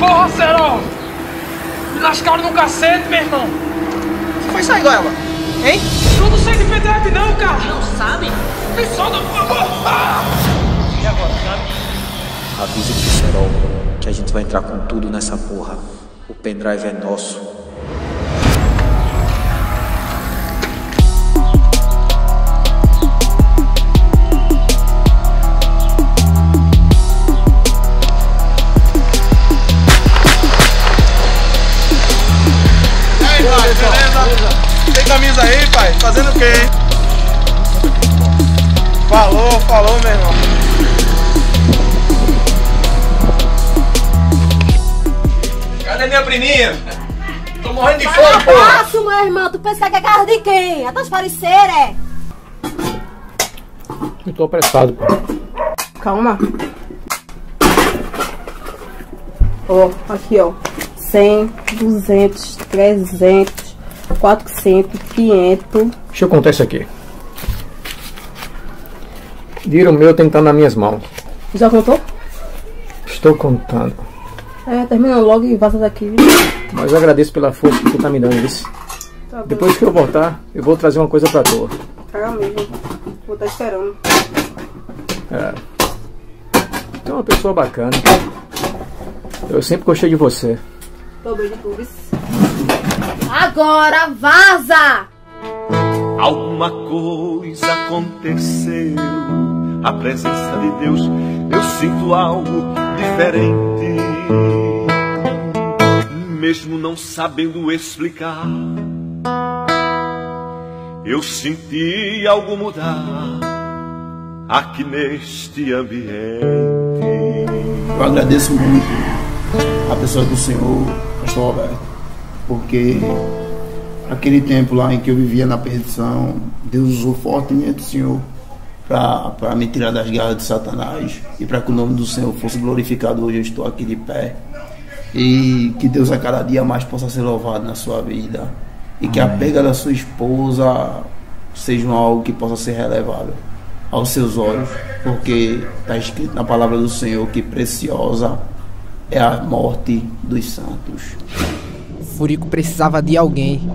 Speaker 31: Porra, Serol! Me lascaram no cacete, meu irmão!
Speaker 14: que foi isso aí? Hein?
Speaker 31: Eu não sei de pedrate não, cara!
Speaker 14: Não sabe?
Speaker 31: Me solta, por favor! Ah!
Speaker 14: E agora, sabe?
Speaker 33: Avisa pro Serol que a gente vai entrar com tudo nessa porra. O pendrive é nosso.
Speaker 15: Aí, pai, beleza? Tem camisa aí, pai? Fazendo o quê, hein? Falou, falou, meu irmão. Cadê minha priminha?
Speaker 2: Tô morrendo de fome, porra!
Speaker 34: Passo, meu irmão. Tu pensa que é casa de quem? É das pareceres, é?
Speaker 6: Eu tô apressado, pô.
Speaker 35: Calma. Ó, aqui, ó. 100, 200, 300, 400, 500.
Speaker 6: Deixa eu contar isso aqui. Dinheiro meu tem que estar nas minhas mãos.
Speaker 35: Já contou?
Speaker 6: Estou contando.
Speaker 35: É, termina logo e vaza daqui.
Speaker 6: Mas eu agradeço pela força que tu tá me dando, isso.
Speaker 35: Tá.
Speaker 6: Depois que eu voltar, eu vou trazer uma coisa pra tu.
Speaker 35: Caga mesmo. Vou estar esperando.
Speaker 6: É. Tu é uma pessoa bacana. Eu sempre gostei de você.
Speaker 35: Tô bem de isso.
Speaker 34: Agora vaza!
Speaker 36: Alguma coisa aconteceu. A presença de Deus, eu sinto algo diferente. Mesmo não sabendo explicar, eu senti algo mudar aqui neste ambiente.
Speaker 37: Eu agradeço muito a pessoa do Senhor, Pastor Roberto, porque aquele tempo lá em que eu vivia na perdição, Deus usou fortemente o Senhor para me tirar das garras de Satanás e para que o nome do Senhor fosse glorificado. Hoje eu estou aqui de pé e que Deus a cada dia mais possa ser louvado na sua vida e que a pega da sua esposa seja algo que possa ser relevado aos seus olhos, porque está escrito na palavra do Senhor que preciosa é a morte dos santos.
Speaker 1: Furico precisava de alguém.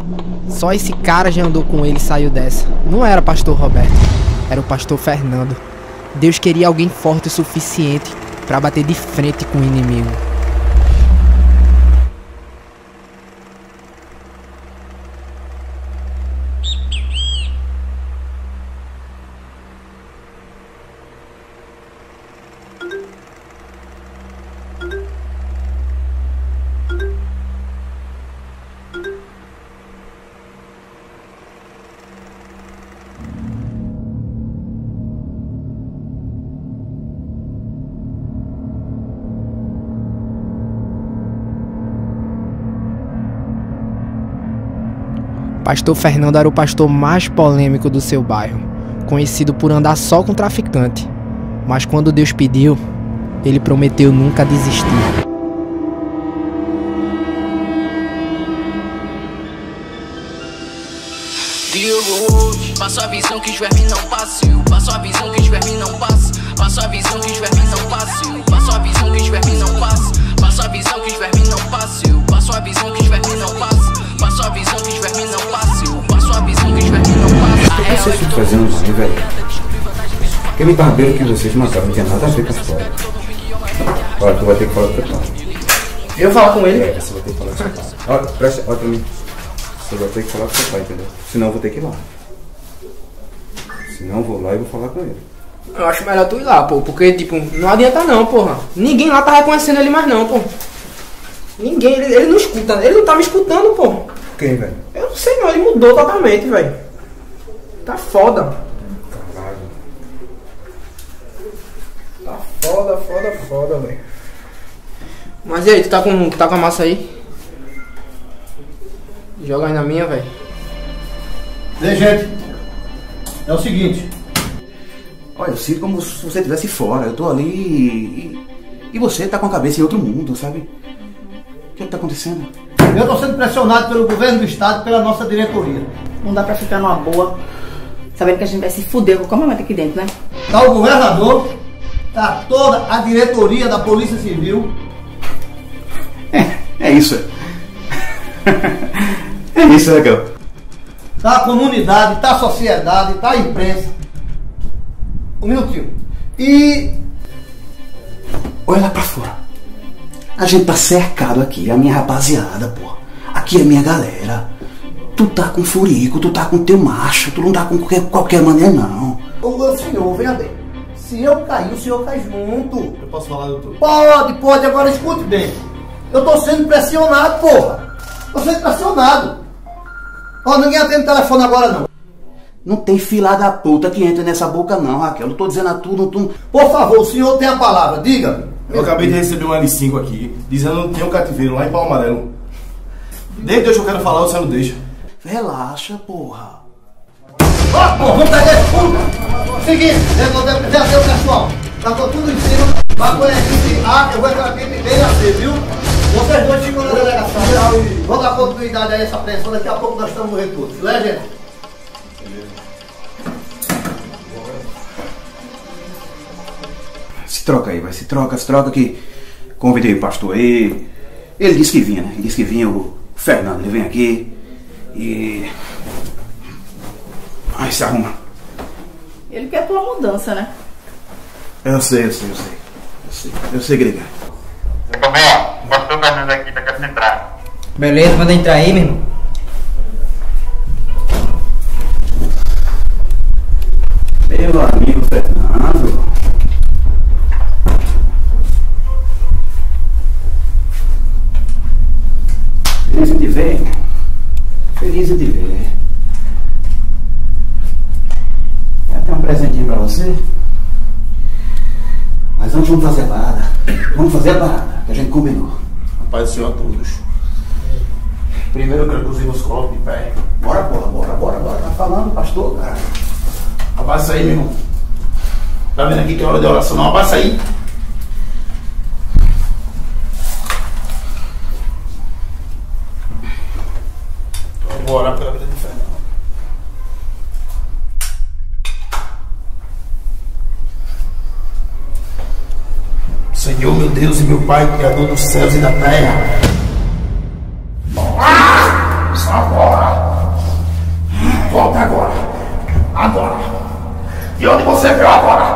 Speaker 1: Só esse cara já andou com ele e saiu dessa. Não era pastor Roberto, era o pastor Fernando. Deus queria alguém forte o suficiente para bater de frente com o inimigo. Pastor Fernando era o pastor mais polêmico do seu bairro, conhecido por andar só com traficante. Mas quando Deus pediu, ele prometeu nunca desistir.
Speaker 27: Passa a visão que os não. Passa a visão que os não. Passa a visão que os não. Passa a visão que os não. Passa a visão que os não. Passa a visão que os não.
Speaker 23: Vocês ficam fazendo assim, velho? Aquele barbeiro que vocês mataram não tinha nada a ver com a história. Olha, tu vai ter que falar com o teu pai.
Speaker 1: Eu falar com ele?
Speaker 23: É, você vai ter que falar com o seu pai. Olha, presta, olha pra mim. Você vai ter que falar com o seu pai, entendeu? Senão eu vou ter que ir lá. Senão eu vou lá e vou falar com ele.
Speaker 1: Eu acho melhor tu ir lá, pô, porque, tipo, não adianta não, porra. Ninguém lá tá reconhecendo ele mais não, pô. Ninguém, ele, ele não escuta, ele não tá me escutando, pô.
Speaker 23: Quem, velho?
Speaker 1: Eu não sei não, ele mudou totalmente, velho. Tá foda.
Speaker 23: Caralho.
Speaker 1: Tá foda, foda, foda, velho. Mas e aí, tu tá com, tá com a massa aí? Joga aí na minha, velho.
Speaker 37: Vê, gente, é o seguinte.
Speaker 23: Olha, eu sinto como se você estivesse fora. Eu tô ali e, e você tá com a cabeça em outro mundo, sabe? O que, é que tá acontecendo?
Speaker 37: Eu estou sendo pressionado pelo governo do estado e pela nossa diretoria.
Speaker 38: Não dá pra ficar numa boa, sabendo que a gente vai se fuder com o comandante aqui dentro, né?
Speaker 37: Tá o governador, tá toda a diretoria da Polícia Civil.
Speaker 23: É isso. é isso, legal.
Speaker 37: tá a comunidade, tá a sociedade, tá a imprensa. Um minutinho. E
Speaker 23: Olha lá pra fora. A gente tá cercado aqui, a minha rapaziada, pô. Aqui é minha galera. Tu tá com furico, tu tá com teu macho, tu não tá com qualquer, qualquer maneira, não.
Speaker 37: o senhor, veja bem. Se eu cair, o senhor cai junto.
Speaker 2: Eu posso falar, doutor?
Speaker 37: Pode, pode, agora escute bem. Eu tô sendo pressionado, porra. Tô sendo pressionado. Ó, ninguém atende o telefone agora não.
Speaker 23: Não tem fila da puta que entra nessa boca, não, Raquel. Eu tô dizendo a tu, não tu.
Speaker 37: Por favor, o senhor tem a palavra, diga.
Speaker 2: Eu acabei de receber um L5 aqui, dizendo que tem um cativeiro lá em Pau Amarelo.
Speaker 37: Desde hoje eu quero falar, você não deixa.
Speaker 23: Relaxa, porra.
Speaker 2: Ó, pô, vamos pegar esse fundo. Seguinte, descer o pessoal. Tá com tudo em cima. Vai com a equipe A, eu vou entrar aqui B e a C, viu? Vocês dois ficam na delegação. Vamos dar continuidade a essa pressão. Daqui a pouco nós estamos no retorno. Filé, gente?
Speaker 23: Se troca aí, vai, se troca, se troca que convidei o pastor aí. Ele disse que vinha, né? Ele disse que vinha o Fernando, ele vem aqui e. Aí se arruma.
Speaker 35: Ele quer tua mudança, né?
Speaker 23: Eu sei, eu sei, eu sei. Eu sei, eu sei que ele quer.
Speaker 39: Tomé, pastor Fernando aqui, tá querendo entrar.
Speaker 40: Beleza, manda entrar aí, meu irmão.
Speaker 23: Meu amigo Fernando. Feliz em te ver. Feliz te ver. Quer ter um presentinho pra você? Mas antes vamos fazer a parada. Vamos fazer a parada que a gente combinou.
Speaker 37: Paz do Senhor a todos. Primeiro eu quero que os coloquem de pé.
Speaker 23: Bora, bora, bora, bora, bora. Tá falando, pastor, cara.
Speaker 37: Abaixa aí, meu irmão. Tá vendo aqui que é hora de oração? Não, abaixa aí. Eu vou orar pela vida de Fernando. Senhor, meu Deus e meu Pai, Criador dos céus e da terra. Ah! Agora! Volta agora! Agora! De onde você veio agora?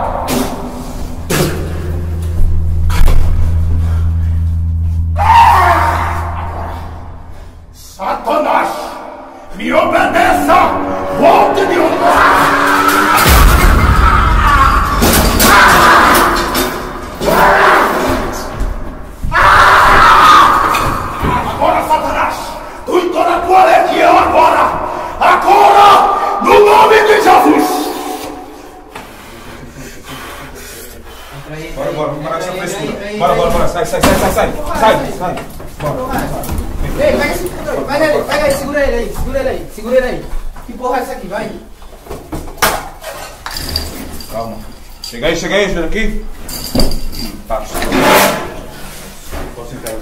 Speaker 41: Bora, bora, bora, sai, sai, sai, sai, sai, sai, sai.
Speaker 14: Ei, pega esse aí, pega ele, pega aí, segura ele aí, segura ele aí, segura ele aí. Que porra é essa aqui? Vai.
Speaker 41: Calma. Chega aí, chega aí, ajuda aqui. Tá. Posso entrar.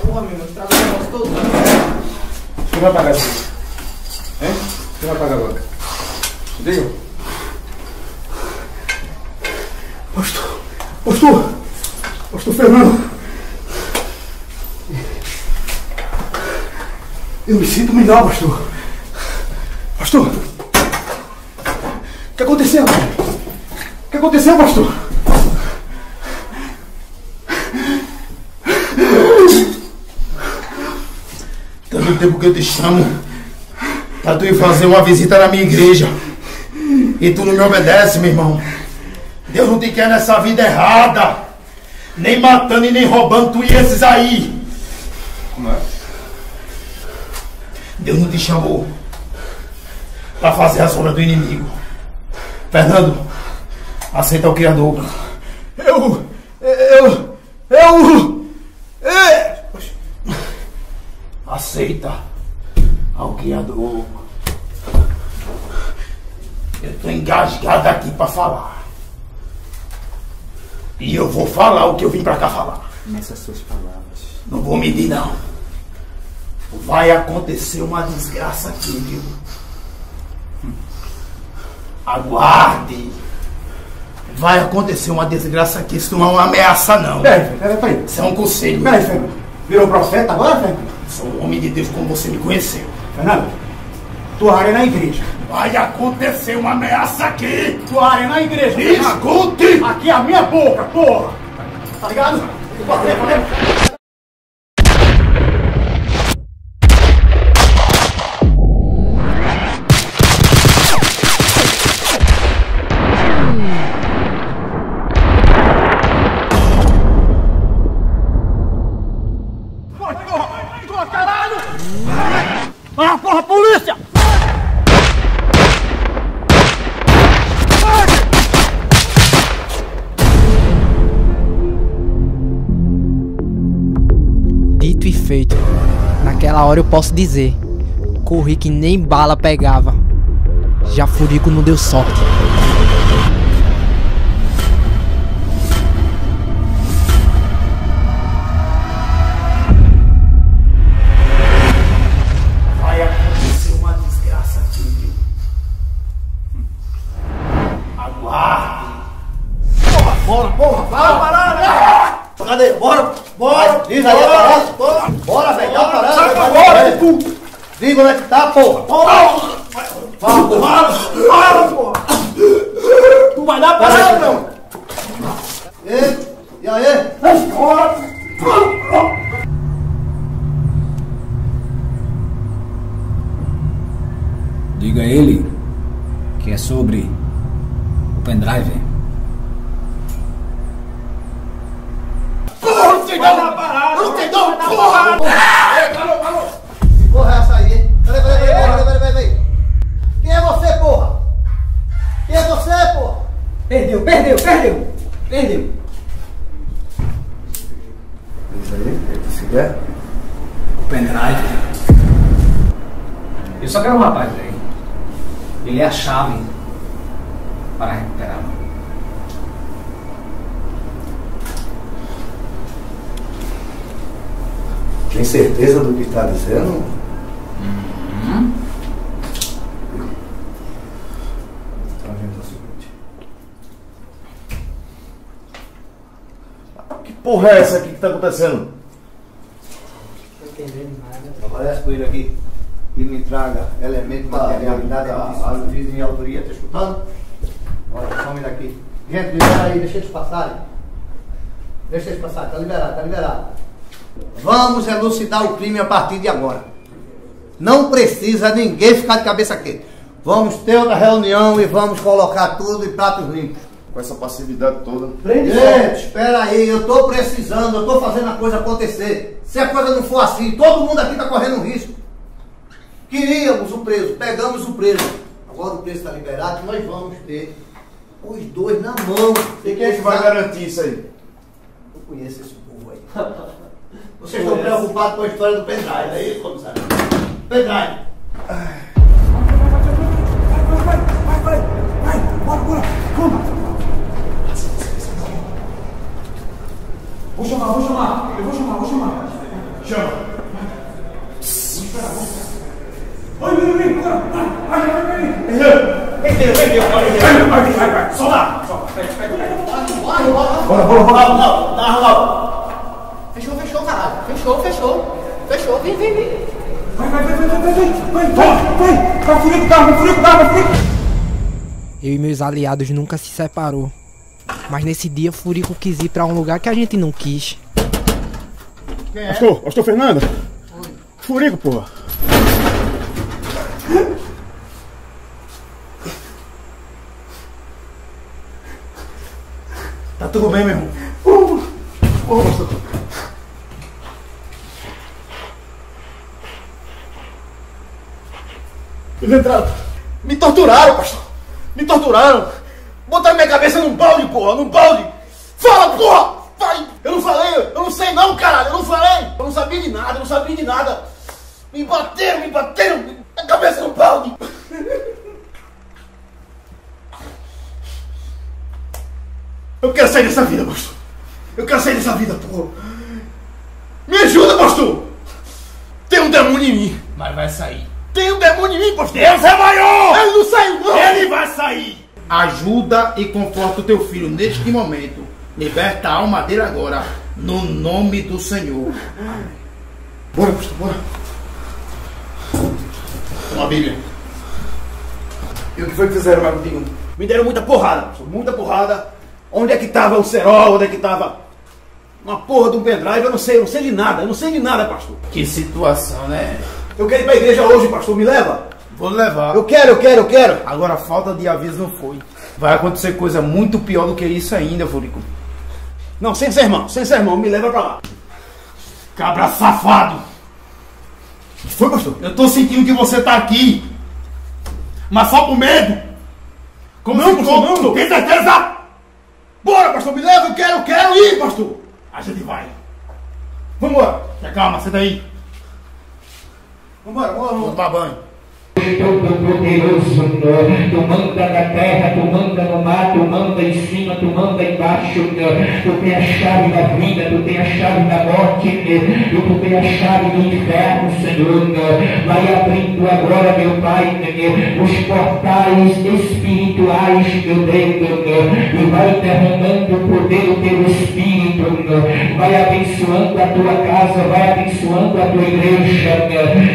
Speaker 14: Porra, meu irmão, estragou o negócio todo.
Speaker 41: Quem vai pagar isso? Hein? Quem vai pagar agora? Diga.
Speaker 37: Pastor! Pastor! Pastor Fernando! Eu me sinto melhor, pastor! Pastor! O que aconteceu? O que aconteceu, pastor? Tanto tempo que eu te chamo pra tu ir fazer uma visita na minha igreja. E tu não me obedece, meu irmão. Deus não te quer nessa vida errada. Nem matando e nem roubando tu e esses aí.
Speaker 41: Como é?
Speaker 37: Deus não te chamou para fazer a sombra do inimigo. Fernando, aceita o Criador. Eu. Eu. Eu. É. Aceita ao Criador. Eu estou engasgado aqui para falar. E eu vou falar o que eu vim para cá falar.
Speaker 23: Nessas suas palavras.
Speaker 37: Não vou medir, não. Vai acontecer uma desgraça aqui, viu? Aguarde. Vai acontecer uma desgraça aqui. Isso não é uma ameaça, não.
Speaker 23: Peraí, peraí, peraí.
Speaker 37: Isso é um conselho.
Speaker 23: Peraí, Fernando. Virou profeta agora, Fernando?
Speaker 37: Sou um homem de Deus como você me conheceu.
Speaker 23: Fernando, tua área é na igreja.
Speaker 37: Vai acontecer uma ameaça aqui.
Speaker 23: Tua área é na igreja.
Speaker 37: Escute!
Speaker 23: Aqui é a minha boca, porra. Tá ligado?
Speaker 2: Ah, hora eu posso dizer: corri que nem bala pegava. Já Furico não deu sorte.
Speaker 42: O
Speaker 20: crime a partir de agora. Não precisa ninguém ficar de cabeça quente. Vamos ter outra reunião e vamos colocar tudo em pratos limpos.
Speaker 7: Com essa passividade toda.
Speaker 20: Gente, espera aí, eu tô precisando, eu tô fazendo a coisa acontecer. Se a coisa não for assim, todo mundo aqui tá correndo risco. Queríamos o preso, pegamos o preso. Agora o preso está liberado, nós vamos ter os dois na mão.
Speaker 7: E quem é que vai garantir isso aí?
Speaker 20: Eu conheço esse povo aí. Vocês estão preocupados com a história do pendrive, é isso, comissário? Pendrive.
Speaker 37: Vou chamar, vou chamar. Eu vou chamar, vou chamar. Chama. Oi, vem, vem, bora. Vai, vai, vai, vem. Vem, vem. Vai, vai, vai, vai. Solta.
Speaker 20: Bora, bora, bora. Não, não, não.
Speaker 14: Fechou, fechou. Fechou, fechou. Vem, vem, vem.
Speaker 37: Vai, vai, vai, vai, vai, vai. Vai, vai, vai. Vai, furico o carro, vai, vai.
Speaker 2: Eu e meus aliados nunca se separou. Mas nesse dia Furico quis ir pra um lugar que a gente não quis.
Speaker 18: Pastor, pastor Fernando. Furico, porra.
Speaker 20: Tá tudo bem, meu irmão? Ô, pastor. Eles entraram. Me torturaram, pastor. Me torturaram. Botaram minha cabeça num balde, porra, num balde. Fala, porra! Vai! Eu não falei, eu não sei não, caralho, eu não falei. Eu não sabia de nada, eu não sabia de nada. Me bateram, me bateram. Minha cabeça num balde. Eu quero sair dessa vida, pastor. Eu quero sair dessa vida, porra. Me ajuda, pastor. Tem um demônio em mim.
Speaker 37: Mas vai sair.
Speaker 20: Tem um demônio em mim, pastor.
Speaker 37: Deus é maior!
Speaker 20: Ele não saiu, não.
Speaker 37: Ele vai sair. Ajuda e conforta o teu filho neste momento. Liberta a alma dele agora. No nome do Senhor.
Speaker 20: Bora, pastor, bora. Toma a Bíblia. E o que foi que fizeram, mais contigo? Me deram muita porrada, pastor, muita porrada. Onde é que tava o cerol? Onde é que tava uma porra de um pendrive? Eu não sei, eu não sei de nada, eu não sei de nada, pastor.
Speaker 37: Que situação, né?
Speaker 20: Eu quero ir pra igreja hoje, pastor, me leva.
Speaker 37: Vou levar.
Speaker 20: Eu quero, eu quero, eu quero.
Speaker 37: Agora, falta de aviso não foi. Vai acontecer coisa muito pior do que isso ainda, Furico.
Speaker 20: Não, sem sermão, sem sermão, me leva pra lá.
Speaker 37: Cabra safado!
Speaker 20: O que foi, pastor?
Speaker 37: Eu tô sentindo que você tá aqui. Mas só com medo. Como
Speaker 20: Não,
Speaker 37: se
Speaker 20: pastor, não, não.
Speaker 37: Tem certeza?
Speaker 20: Bora, pastor, me leva, eu quero, eu quero ir, pastor.
Speaker 37: A gente vai.
Speaker 18: Vambora. Calma, senta aí. Vambora, vambora, vamos tomar banho.
Speaker 43: Todo-Poderoso, tu manda na terra, tu manda no mar, tu manda em cima, tu manda embaixo, tu tem a chave da vida, tu tem a chave da morte, tu tem a chave do inferno, Senhor. Vai abrindo agora, meu Pai, os portais espirituais, meu Deus, e vai derramando o poder do teu Espírito, vai abençoando a tua casa, vai abençoando a tua igreja,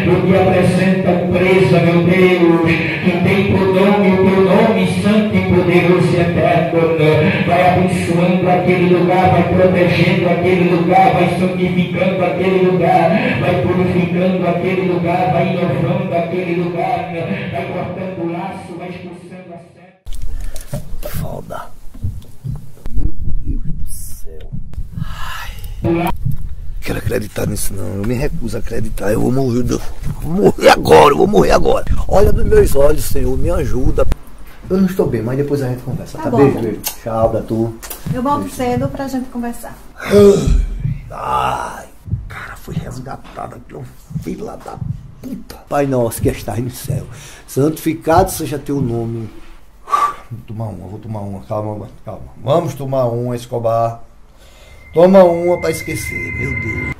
Speaker 43: eu te apresento a presa, meu Deus, que tem por nome o teu nome santo e poderoso e eterno. Vai abençoando aquele lugar, vai protegendo aquele lugar, vai santificando aquele lugar, vai purificando aquele lugar, vai inovando aquele lugar, vai cortando o laço, vai expulsando a seta.
Speaker 2: Foda. Meu Deus do céu. Ai. Quero acreditar nisso não, eu me recuso a acreditar, eu vou morrer, vou morrer agora, eu vou morrer agora. Olha nos meus olhos, Senhor, me ajuda. Eu não estou bem, mas depois a gente conversa. Tá,
Speaker 44: Tá bom.
Speaker 2: beijo, beijo. Tchau pra tu.
Speaker 44: Eu volto cedo pra gente conversar.
Speaker 2: Ai, cara, foi resgatado aqui, um fila da puta. Pai nosso que estás no céu, santificado seja teu nome. Vou tomar uma, vou tomar uma, calma, calma. Vamos tomar uma, Escobar. Toma uma pra esquecer, meu Deus.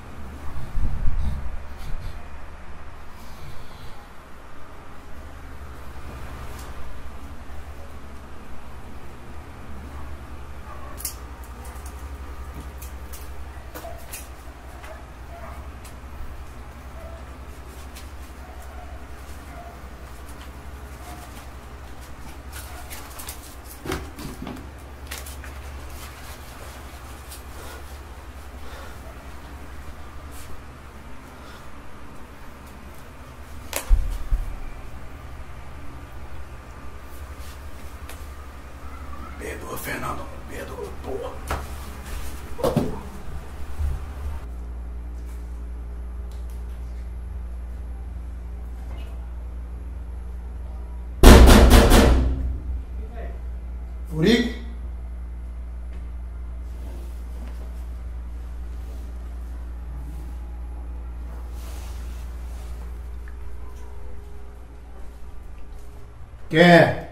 Speaker 18: Quem é?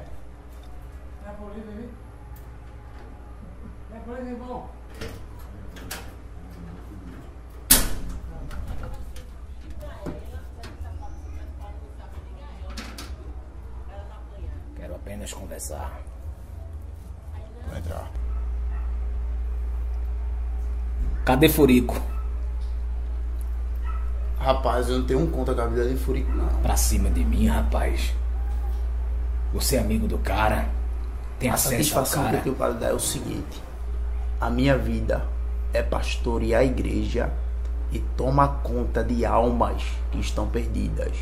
Speaker 45: Quero apenas conversar.
Speaker 2: Vai entrar.
Speaker 45: Cadê Furico?
Speaker 2: Rapaz, eu não tenho um conta com a vida de Furico, não.
Speaker 45: Pra cima de mim, rapaz. Você é amigo do cara. Tem
Speaker 37: a satisfação que eu tenho para dar é o seguinte: a minha vida é pastorear a igreja e tomar conta de almas que estão perdidas.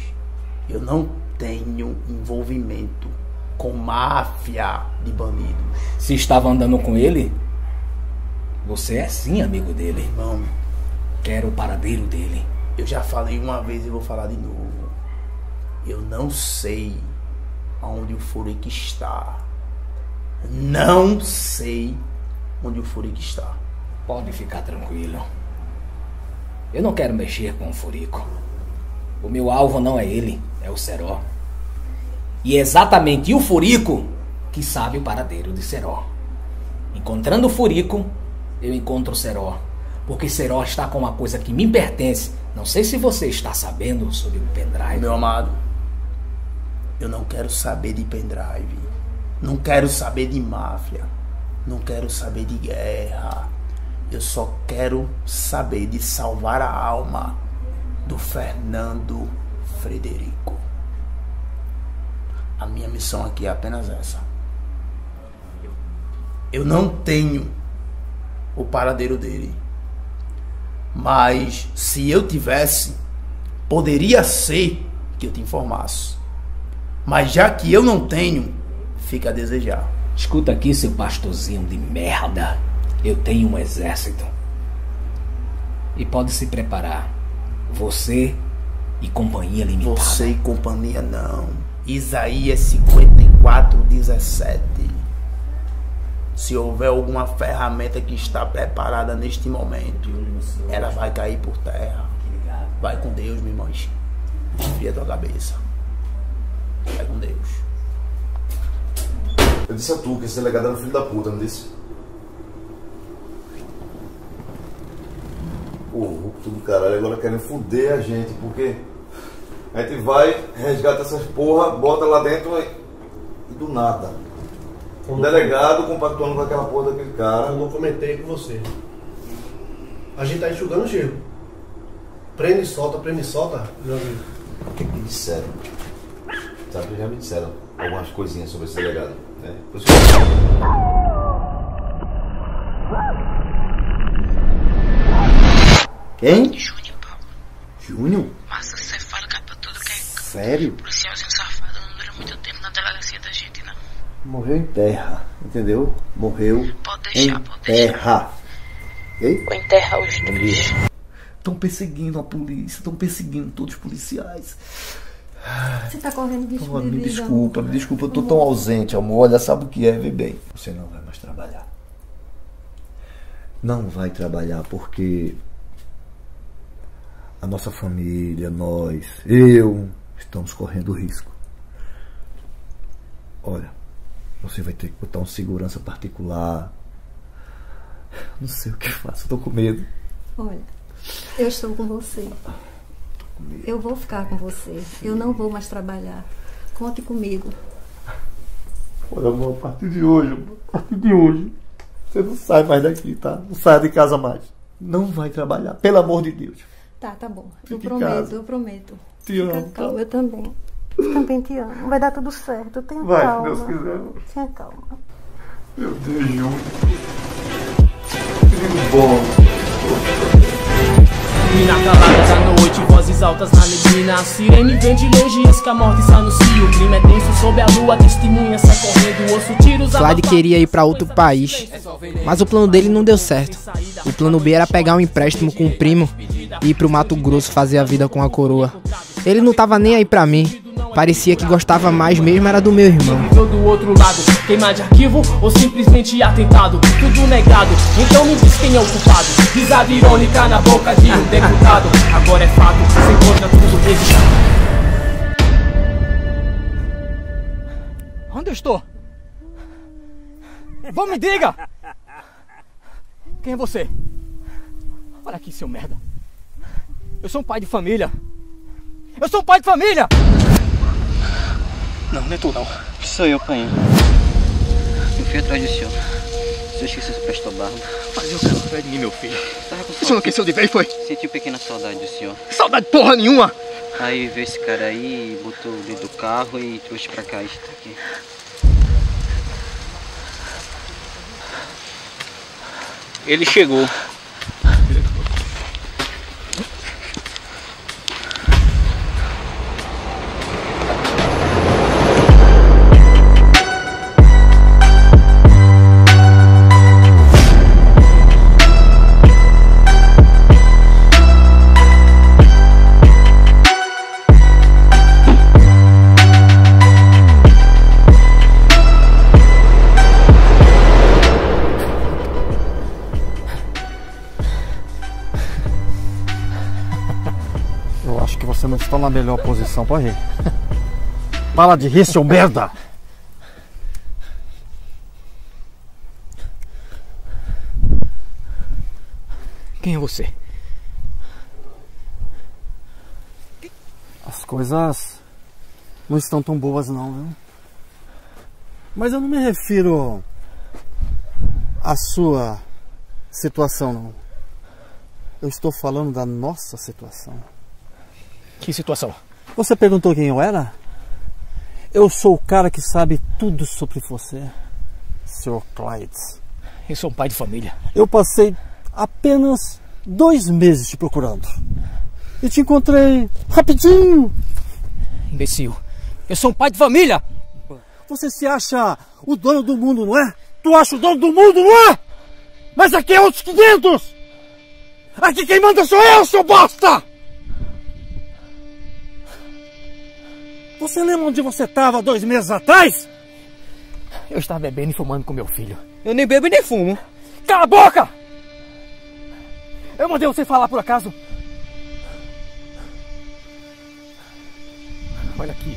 Speaker 37: Eu não tenho envolvimento com máfia de bandidos.
Speaker 45: Se estava andando com ele, você é sim amigo dele.
Speaker 37: Irmão,
Speaker 45: quero o paradeiro dele.
Speaker 37: Eu já falei uma vez e vou falar de novo. Eu não sei onde o Furico está. Não sei onde o Furico está.
Speaker 45: Pode ficar tranquilo. Eu não quero mexer com o Furico. O meu alvo não é ele, é o Seró. E é exatamente o Furico que sabe o paradeiro de Seró. Encontrando o Furico, eu encontro o Seró. Porque Seró está com uma coisa que me pertence. Não sei se você está sabendo sobre o pendrive.
Speaker 37: Meu amado, eu não quero saber de pendrive. Não quero saber de máfia. Não quero saber de guerra. Eu só quero saber de salvar a alma do Fernando Frederico. A minha missão aqui é apenas essa. Eu não tenho o paradeiro dele. Mas se eu tivesse, poderia ser que eu te informasse. Mas já que eu não tenho, fica a desejar.
Speaker 45: Escuta aqui, seu pastorzinho de merda. Eu tenho um exército. E pode se preparar. Você e companhia limitada.
Speaker 37: Você e companhia não. Isaías 54, 17. Se houver alguma ferramenta que está preparada neste momento, ela vai cair por terra. Vai com Deus, meu irmão. Esfria tua cabeça. Vai com Deus.
Speaker 46: Eu disse a tu que esse delegado era um filho da puta, não disse? Pô, tudo caralho, agora querem fuder a gente, porque a gente vai, resgata essas porra, bota lá dentro e, e do nada. O delegado compactuando com aquela porra daquele cara.
Speaker 39: Eu não comentei com você. A gente tá enxugando o gelo. Prende e solta, prende e solta, meu amigo.
Speaker 46: O que, que disseram? Sabe que já me disseram algumas coisinhas sobre esse delegado. Né? Por isso que-
Speaker 7: Quem? Júnior?
Speaker 47: Mas você fala que é pra tudo que é
Speaker 7: Sério?
Speaker 47: policialzinho safado não dura muito tempo na delegacia da gente, não.
Speaker 7: Morreu em terra, entendeu? Morreu
Speaker 47: deixar,
Speaker 7: em terra. E
Speaker 47: Vou enterrar os dois.
Speaker 7: Estão perseguindo a polícia, estão perseguindo todos os policiais.
Speaker 44: Você tá correndo risco de
Speaker 7: me desculpa, me desculpa, eu tô tão ausente, amor. Olha, sabe o que é, vê bem. Você não vai mais trabalhar. Não vai trabalhar porque a nossa família, nós, eu, estamos correndo risco. Olha, você vai ter que botar um segurança particular. Não sei o que faço, tô com medo.
Speaker 44: Olha, eu estou com você. Eu vou ficar com você. Eu não vou mais trabalhar. Conte comigo.
Speaker 7: Olha, amor, a partir de hoje, amor, a partir de hoje, você não sai mais daqui, tá? Não sai de casa mais. Não vai trabalhar, pelo amor de Deus.
Speaker 44: Tá, tá bom. Eu
Speaker 7: Fique em
Speaker 44: prometo,
Speaker 7: casa.
Speaker 44: eu prometo.
Speaker 7: Te
Speaker 44: Fica
Speaker 7: amo, tá?
Speaker 44: calma, eu também. Eu também te amo. Vai dar tudo certo. Tenha
Speaker 7: Vai, se
Speaker 44: calma.
Speaker 7: Deus quiser.
Speaker 44: Tenha calma.
Speaker 7: Meu Deus, Júnior. Que bom.
Speaker 43: E na calada da noite, vozes altas na neblina A sirene vem de longe, que a morte O clima é tenso sob a lua, testemunha sai correndo Ouço tiros
Speaker 1: Clyde queria ir pra outro país, mas o plano dele não deu certo. O plano B era pegar um empréstimo com o primo e ir pro Mato Grosso fazer a vida com a coroa. Ele não tava nem aí pra mim. Parecia que gostava mais mesmo era do meu irmão.
Speaker 43: Do outro lado, queimar de arquivo ou simplesmente atentado Tudo negado, então me diz quem é o culpado Risada irônica na boca de um deputado Agora é fato, se encontra tudo registrado
Speaker 6: Onde eu estou? Vamos, me diga! Quem é você? Olha aqui, seu merda. Eu sou um pai de família. Eu sou um pai de família!
Speaker 4: Não, não é tu não. Sou eu, pai. Eu fui atrás do senhor. O senhor esqueceu se prestou barba.
Speaker 6: Mas eu quero atrás de mim, meu filho.
Speaker 4: Tava com
Speaker 6: Isso não aqueceu de vez, foi?
Speaker 4: Sentiu pequena saudade do senhor.
Speaker 6: Saudade porra nenhuma!
Speaker 4: Aí veio esse cara aí, botou dentro do carro e trouxe pra cá isso aqui. Ele chegou.
Speaker 6: Está na melhor posição pra rir. Para de rir, seu merda! Quem é você?
Speaker 20: As coisas não estão tão boas não, viu? Mas eu não me refiro à sua situação, não. Eu estou falando da nossa situação.
Speaker 6: Que situação?
Speaker 20: Você perguntou quem eu era? Eu sou o cara que sabe tudo sobre você, Sr. Clyde.
Speaker 6: Eu sou um pai de família.
Speaker 20: Eu passei apenas dois meses te procurando. E te encontrei rapidinho.
Speaker 6: Imbecil. Eu sou um pai de família!
Speaker 20: Você se acha o dono do mundo, não é? Tu acha o dono do mundo, não é? Mas aqui é outros 500! Aqui quem manda sou eu, seu bosta! Você lembra onde você estava dois meses atrás?
Speaker 6: Eu estava bebendo e fumando com meu filho. Eu nem bebo e nem fumo. Cala a boca! Eu mandei você falar por acaso? Olha aqui.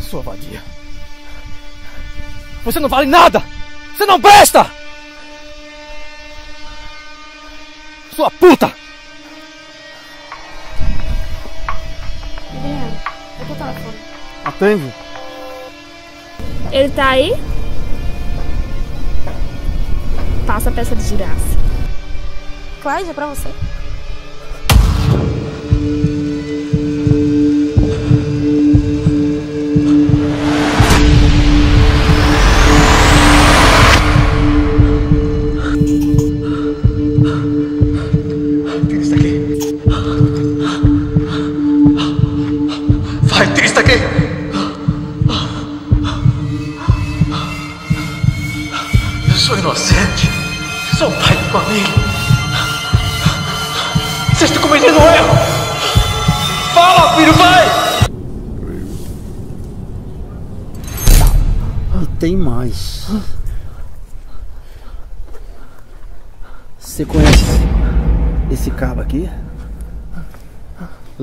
Speaker 6: Sua vadia. Você não vale nada! Você não presta! Sua puta!
Speaker 24: Tô telefone.
Speaker 20: Atende.
Speaker 24: Ele tá aí? Passa a peça de desgraça. Cláudia, é pra você.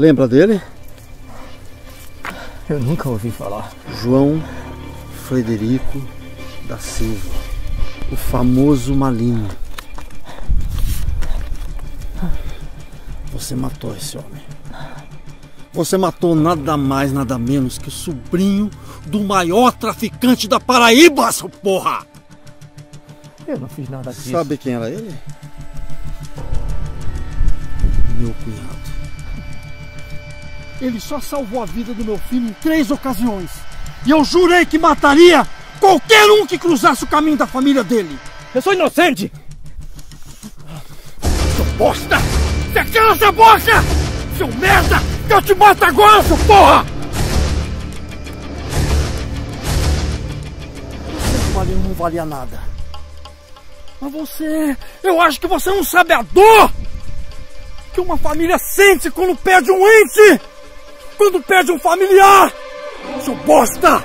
Speaker 20: Lembra dele?
Speaker 6: Eu nunca ouvi falar.
Speaker 20: João Frederico da Silva, o famoso Malinho. Você matou esse homem. Você matou nada mais, nada menos que o sobrinho do maior traficante da Paraíba, seu porra!
Speaker 6: Eu não fiz nada disso.
Speaker 20: Sabe quem era ele? Meu cunhado. Ele só salvou a vida do meu filho em três ocasiões. E eu jurei que mataria qualquer um que cruzasse o caminho da família dele.
Speaker 6: Eu sou inocente!
Speaker 20: Seu bosta! Você cala essa boca! Seu merda! Que eu te mato agora, seu porra! Você não valia, não valia nada. Mas você... Eu acho que você não sabe a dor que uma família sente quando perde um ente! Quando perde um familiar! Seu bosta!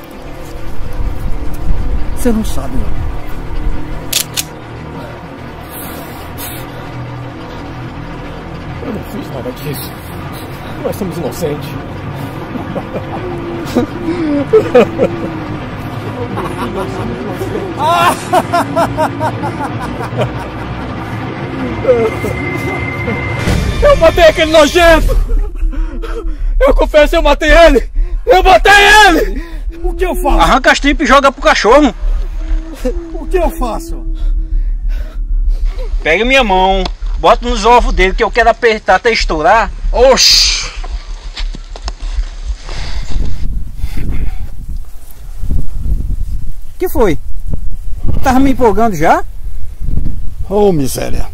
Speaker 20: Você não sabe, não.
Speaker 6: Eu não fiz nada disso. Nós somos inocentes. Eu matei aquele nojento! Eu confesso, eu matei ele! Eu matei ele!
Speaker 20: O que eu faço?
Speaker 14: Arranca as tripas e joga pro cachorro.
Speaker 20: O que eu faço?
Speaker 14: Pega minha mão, bota nos ovos dele que eu quero apertar até estourar. Oxi!
Speaker 20: que foi? Tava me empolgando já? Ô, miséria.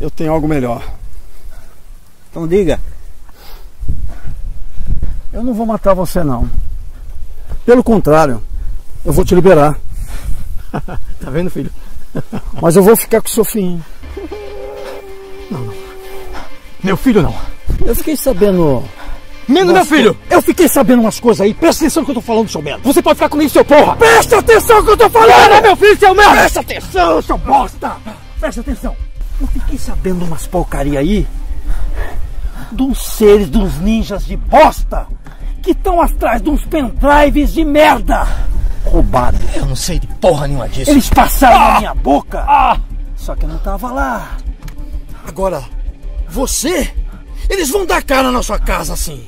Speaker 20: Eu tenho algo melhor. Então diga. Eu não vou matar você não. Pelo contrário, eu vou te liberar.
Speaker 6: tá vendo, filho?
Speaker 20: Mas eu vou ficar com o seu filho.
Speaker 6: Não, não. Meu filho não.
Speaker 20: Eu fiquei sabendo.
Speaker 6: Menos meu filho!
Speaker 20: Eu fiquei sabendo umas coisas aí. Presta atenção no que eu tô falando, seu merda.
Speaker 6: Você pode ficar comigo, seu porra!
Speaker 20: Presta atenção no que eu tô falando!
Speaker 6: Não, meu filho, seu merda!
Speaker 20: Presta atenção, seu bosta! Presta atenção. Eu fiquei sabendo umas porcaria aí. Dos seres dos ninjas de bosta que estão atrás de uns pendrives de merda roubado.
Speaker 6: Eu não sei de porra nenhuma disso.
Speaker 20: Eles passaram
Speaker 6: Ah!
Speaker 20: na minha boca.
Speaker 6: Ah!
Speaker 20: Só que eu não tava lá. Agora, você, eles vão dar cara na sua casa assim.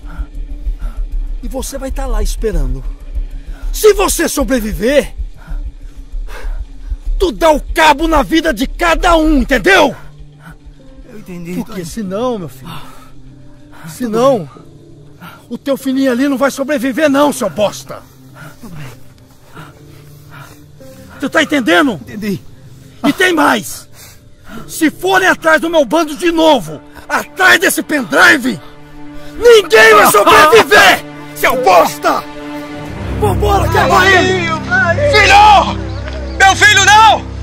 Speaker 20: E você vai estar lá esperando. Se você sobreviver, tu dá o cabo na vida de cada um, entendeu?
Speaker 6: Eu entendi.
Speaker 20: Porque senão, meu filho, senão, o teu filhinho ali não vai sobreviver não, seu bosta. Tu tá entendendo?
Speaker 6: Entendi.
Speaker 20: E tem mais. Se forem atrás do meu bando de novo, atrás desse pendrive, ninguém vai sobreviver, seu bosta! Vambora, quebra ele!
Speaker 14: Filho! Meu filho não!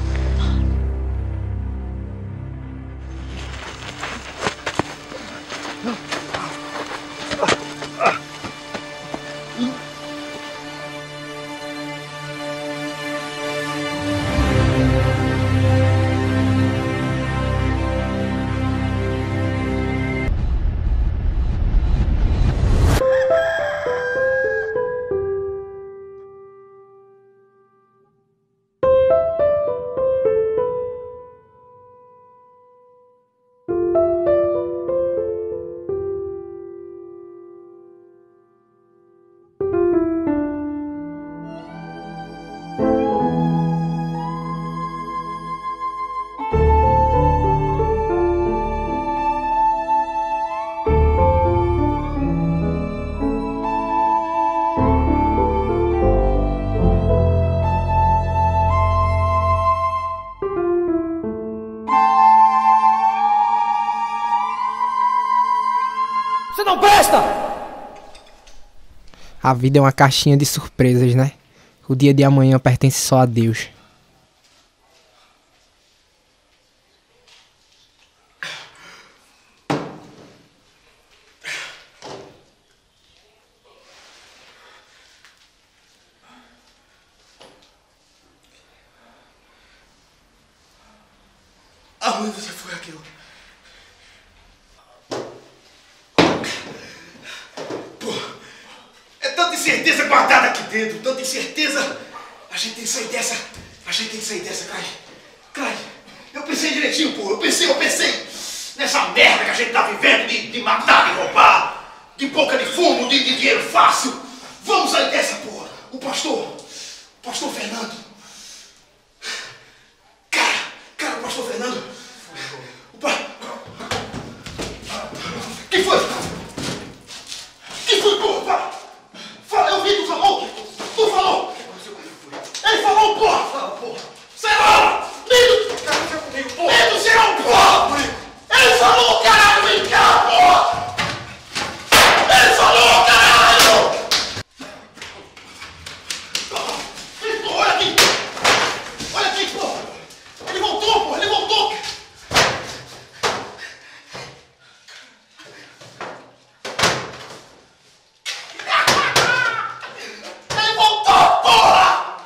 Speaker 1: A vida é uma caixinha de surpresas, né? O dia de amanhã pertence só a Deus.
Speaker 37: Aonde você foi aquilo? Pô, é tanta incerteza guardada aqui dentro, tanta incerteza. A gente tem que sair dessa. A gente tem que sair dessa, Cai. Cai, eu pensei direitinho, pô. Eu pensei, eu pensei nessa merda que a gente tá vivendo de, de matar, de roubar, de boca de fumo, de, de dinheiro fácil. Vamos sair dessa, porra. O pastor, o pastor Fernando. Cara, cara, o pastor Fernando. O pa... Quem foi? Quem foi, porra? Fala. Fala, eu vi, tu falou? Tu falou? Ele falou, porra! Fala, porra! Senhor! Lindo! Lindo, senhor, porra! Ele falou, caralho, vem cá, porra! Ele falou, caralho! Lindo, olha aqui! Olha aqui, porra! Ele voltou, porra! Ele voltou! Ele voltou, porra!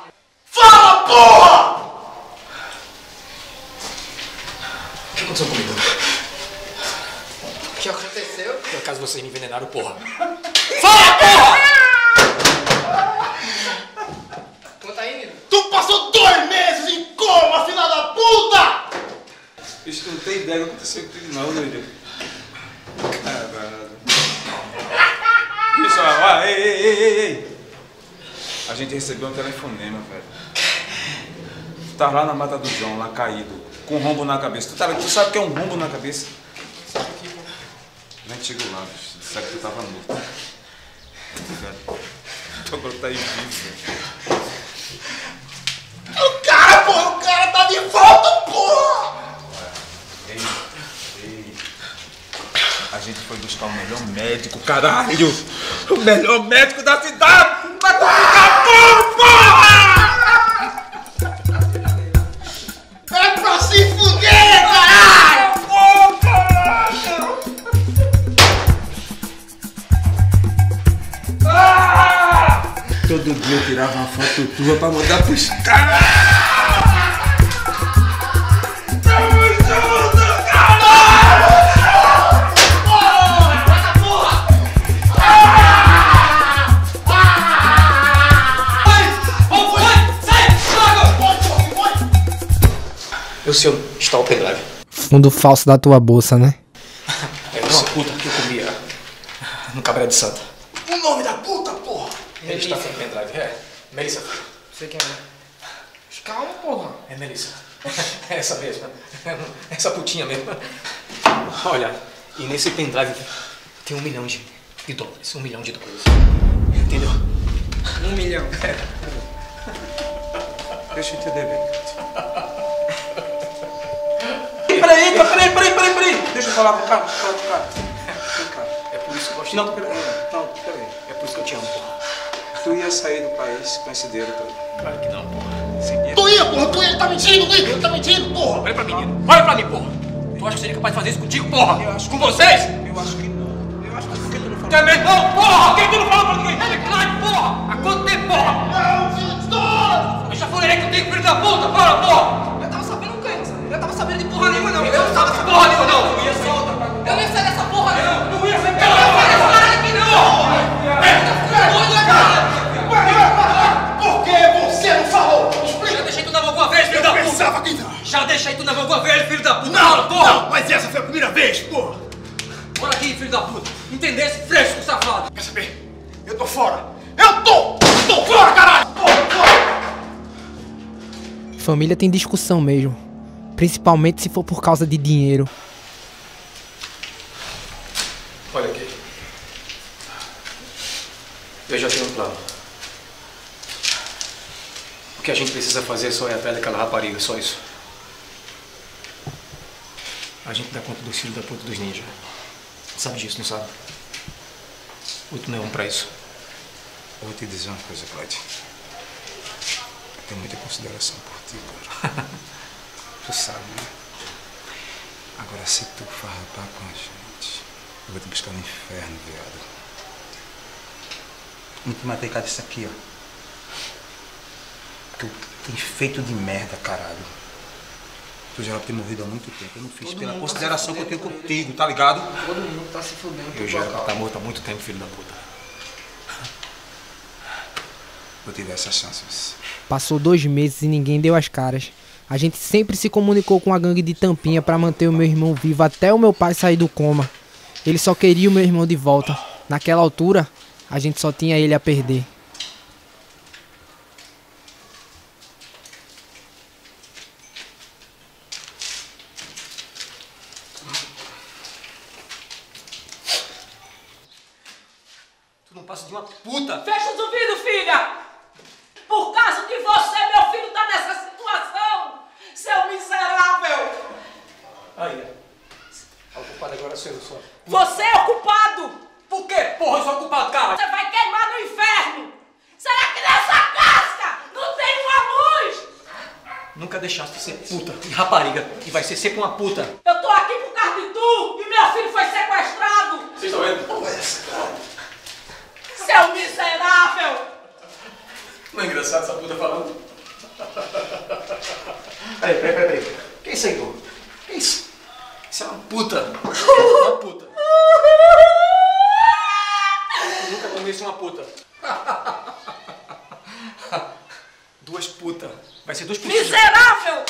Speaker 37: Fala, porra!
Speaker 6: O que aconteceu comigo?
Speaker 1: O que aconteceu?
Speaker 6: Por acaso vocês me envenenaram, porra? Fala, porra!
Speaker 1: Conta aí, menino.
Speaker 37: Tu passou dois meses em coma, filha da puta!
Speaker 9: Bicho, tu não tem ideia do que aconteceu comigo não, doido. Caralho. Bicho, ó, ó, ei, ei, ei, ei, ei. A gente recebeu um telefonema, velho. Tu tava lá na mata do João, lá caído, com um rombo na cabeça. Tu, sabe que é um rombo na cabeça? No antigo lá, bicho. Disseram que tu tava morto. Tu agora tá aí vivo.
Speaker 37: O cara, porra, o cara tá de volta, porra!
Speaker 9: Ei, ei. A gente foi buscar o melhor médico, caralho! O melhor médico da foto tua pra mandar pros caras!
Speaker 6: O senhor está o pendrive?
Speaker 1: Fundo falso da tua bolsa, né?
Speaker 6: É uma puta que eu comia no cabaré de Santa.
Speaker 37: O nome da puta, porra!
Speaker 6: Ele está com o pendrive. É, Melissa.
Speaker 1: Sei quem é. Calma, porra.
Speaker 6: É Melissa. É essa mesmo. Essa putinha mesmo. Olha, e nesse pendrive tem um milhão de, de dólares. Um milhão de dólares. Entendeu?
Speaker 1: Um milhão.
Speaker 9: Deixa eu entender bem.
Speaker 48: Peraí, peraí, peraí, peraí, peraí. Deixa eu falar pro cara, falar pro cara.
Speaker 6: É por isso que eu gosto
Speaker 9: Não, peraí. Não, peraí.
Speaker 6: É por isso que eu te amo, porra.
Speaker 9: Tu ia sair do país com esse dinheiro todo.
Speaker 6: Claro que não, porra.
Speaker 37: Tu ia, porra, tu ia, ele tá mentindo, Nico, ele tá mentindo, porra!
Speaker 6: Olha pra mim, menino. Olha pra mim, porra. Tu acha que seria capaz de fazer isso contigo, porra? Eu acho Com vocês?
Speaker 9: Eu acho que não. Eu acho que por que tu não falou?
Speaker 6: Também não, porra! Por que tu não fala pra ninguém? É claro, porra! Há quanto tempo, porra?
Speaker 37: Não, filho,
Speaker 6: Eu já falei que eu tenho filho da puta, fala, porra!
Speaker 48: Eu tava sabendo o quê? Eu tava sabendo de porra nenhuma, não.
Speaker 6: Eu não tava sabendo porra nenhuma, não.
Speaker 48: Não!
Speaker 6: Já deixei tu na mão alguma vez, filho da puta!
Speaker 37: Não,
Speaker 6: porra!
Speaker 37: não, mas essa foi a primeira vez, porra!
Speaker 6: Olha aqui, filho da puta! Entendesse, fresco, safado!
Speaker 37: Quer saber? Eu tô fora! Eu tô! Tô fora, caralho! Porra, fora!
Speaker 1: Família tem discussão mesmo. Principalmente se for por causa de dinheiro.
Speaker 6: Olha aqui. Eu já tenho um plano. O que a gente precisa fazer só é atrás daquela rapariga, só isso. A gente dá conta dos filhos da puta dos ninjas. Sabe disso, não sabe? Ou tu não é um pra isso?
Speaker 9: Eu vou te dizer uma coisa, Clyde. Eu tenho muita consideração por ti, cara. tu sabe, né? Agora, se tu farrapar com a gente, eu vou te buscar no inferno, viado.
Speaker 23: Não te matei, cara, isso aqui, ó. Eu tenho feito de merda, caralho. Tu já era pra ter morrido há muito tempo. Eu não fiz
Speaker 1: Todo
Speaker 23: pela
Speaker 1: mundo
Speaker 23: consideração
Speaker 1: tá
Speaker 23: que eu tenho contigo, tá ligado?
Speaker 1: Todo mundo tá se fudendo.
Speaker 23: Eu já pra estar morto há muito tempo, filho da puta.
Speaker 9: Vou te dar essa chance, vice.
Speaker 1: Passou dois meses e ninguém deu as caras. A gente sempre se comunicou com a gangue de Tampinha pra manter o meu irmão vivo até o meu pai sair do coma. Ele só queria o meu irmão de volta. Naquela altura, a gente só tinha ele a perder.
Speaker 23: Tu não passa de uma puta.
Speaker 49: Fecha os ouvidos, filha! Por causa de você, meu filho tá nessa situação! Seu miserável!
Speaker 6: Aí, ó. O culpado agora sou eu só.
Speaker 49: Você é o culpado!
Speaker 6: Por quê? Porra, eu sou o culpado, cara!
Speaker 49: Você vai queimar no inferno! Será que nessa casca não tem uma luz?
Speaker 6: Nunca deixaste de ser puta e rapariga. E vai ser sempre uma puta.
Speaker 49: Eu tô aqui por causa de tu e meu filho foi sequestrado!
Speaker 6: Vocês estão vendo?
Speaker 49: Seu miserável!
Speaker 6: Não é engraçado essa puta falando? Peraí, peraí, peraí, peraí. Que é isso aí, pô? Que é isso? Isso é uma puta. Uma puta. Eu nunca tomei isso uma puta. Duas putas. Vai ser duas putas.
Speaker 49: Miserável!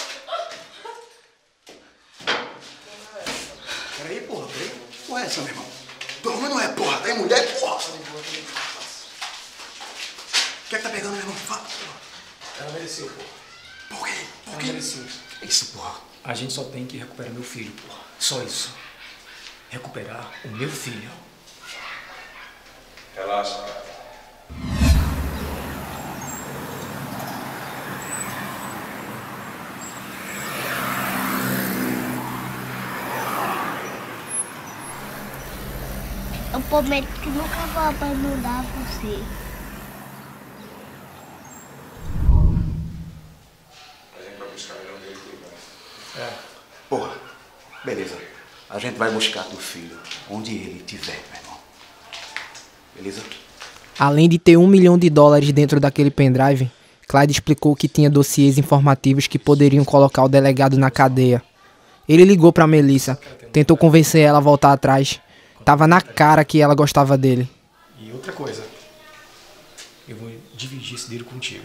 Speaker 23: Peraí, porra, peraí. Que porra é essa, meu irmão? Tua homem não é, porra. Tá aí mulher, porra. O que é que tá pegando, meu irmão? Fala, porra.
Speaker 6: Ela mereceu, pô.
Speaker 23: Por quê? Por quê?
Speaker 6: mereceu.
Speaker 23: Que isso, porra?
Speaker 6: A gente só tem que recuperar meu filho, porra. Só isso. Recuperar o meu filho.
Speaker 9: Relaxa, cara.
Speaker 50: Eu prometo que nunca vou abandonar você.
Speaker 9: A gente vai buscar ele onde ele estiver.
Speaker 23: É. Porra, beleza. A gente vai buscar teu filho onde ele estiver, meu irmão. Beleza?
Speaker 1: Além de ter um milhão de dólares dentro daquele pendrive, Clyde explicou que tinha dossiês informativos que poderiam colocar o delegado na cadeia. Ele ligou pra Melissa, tentou convencer ela a voltar atrás. Tava na cara que ela gostava dele.
Speaker 6: E outra coisa. Eu vou dividir esse dinheiro contigo.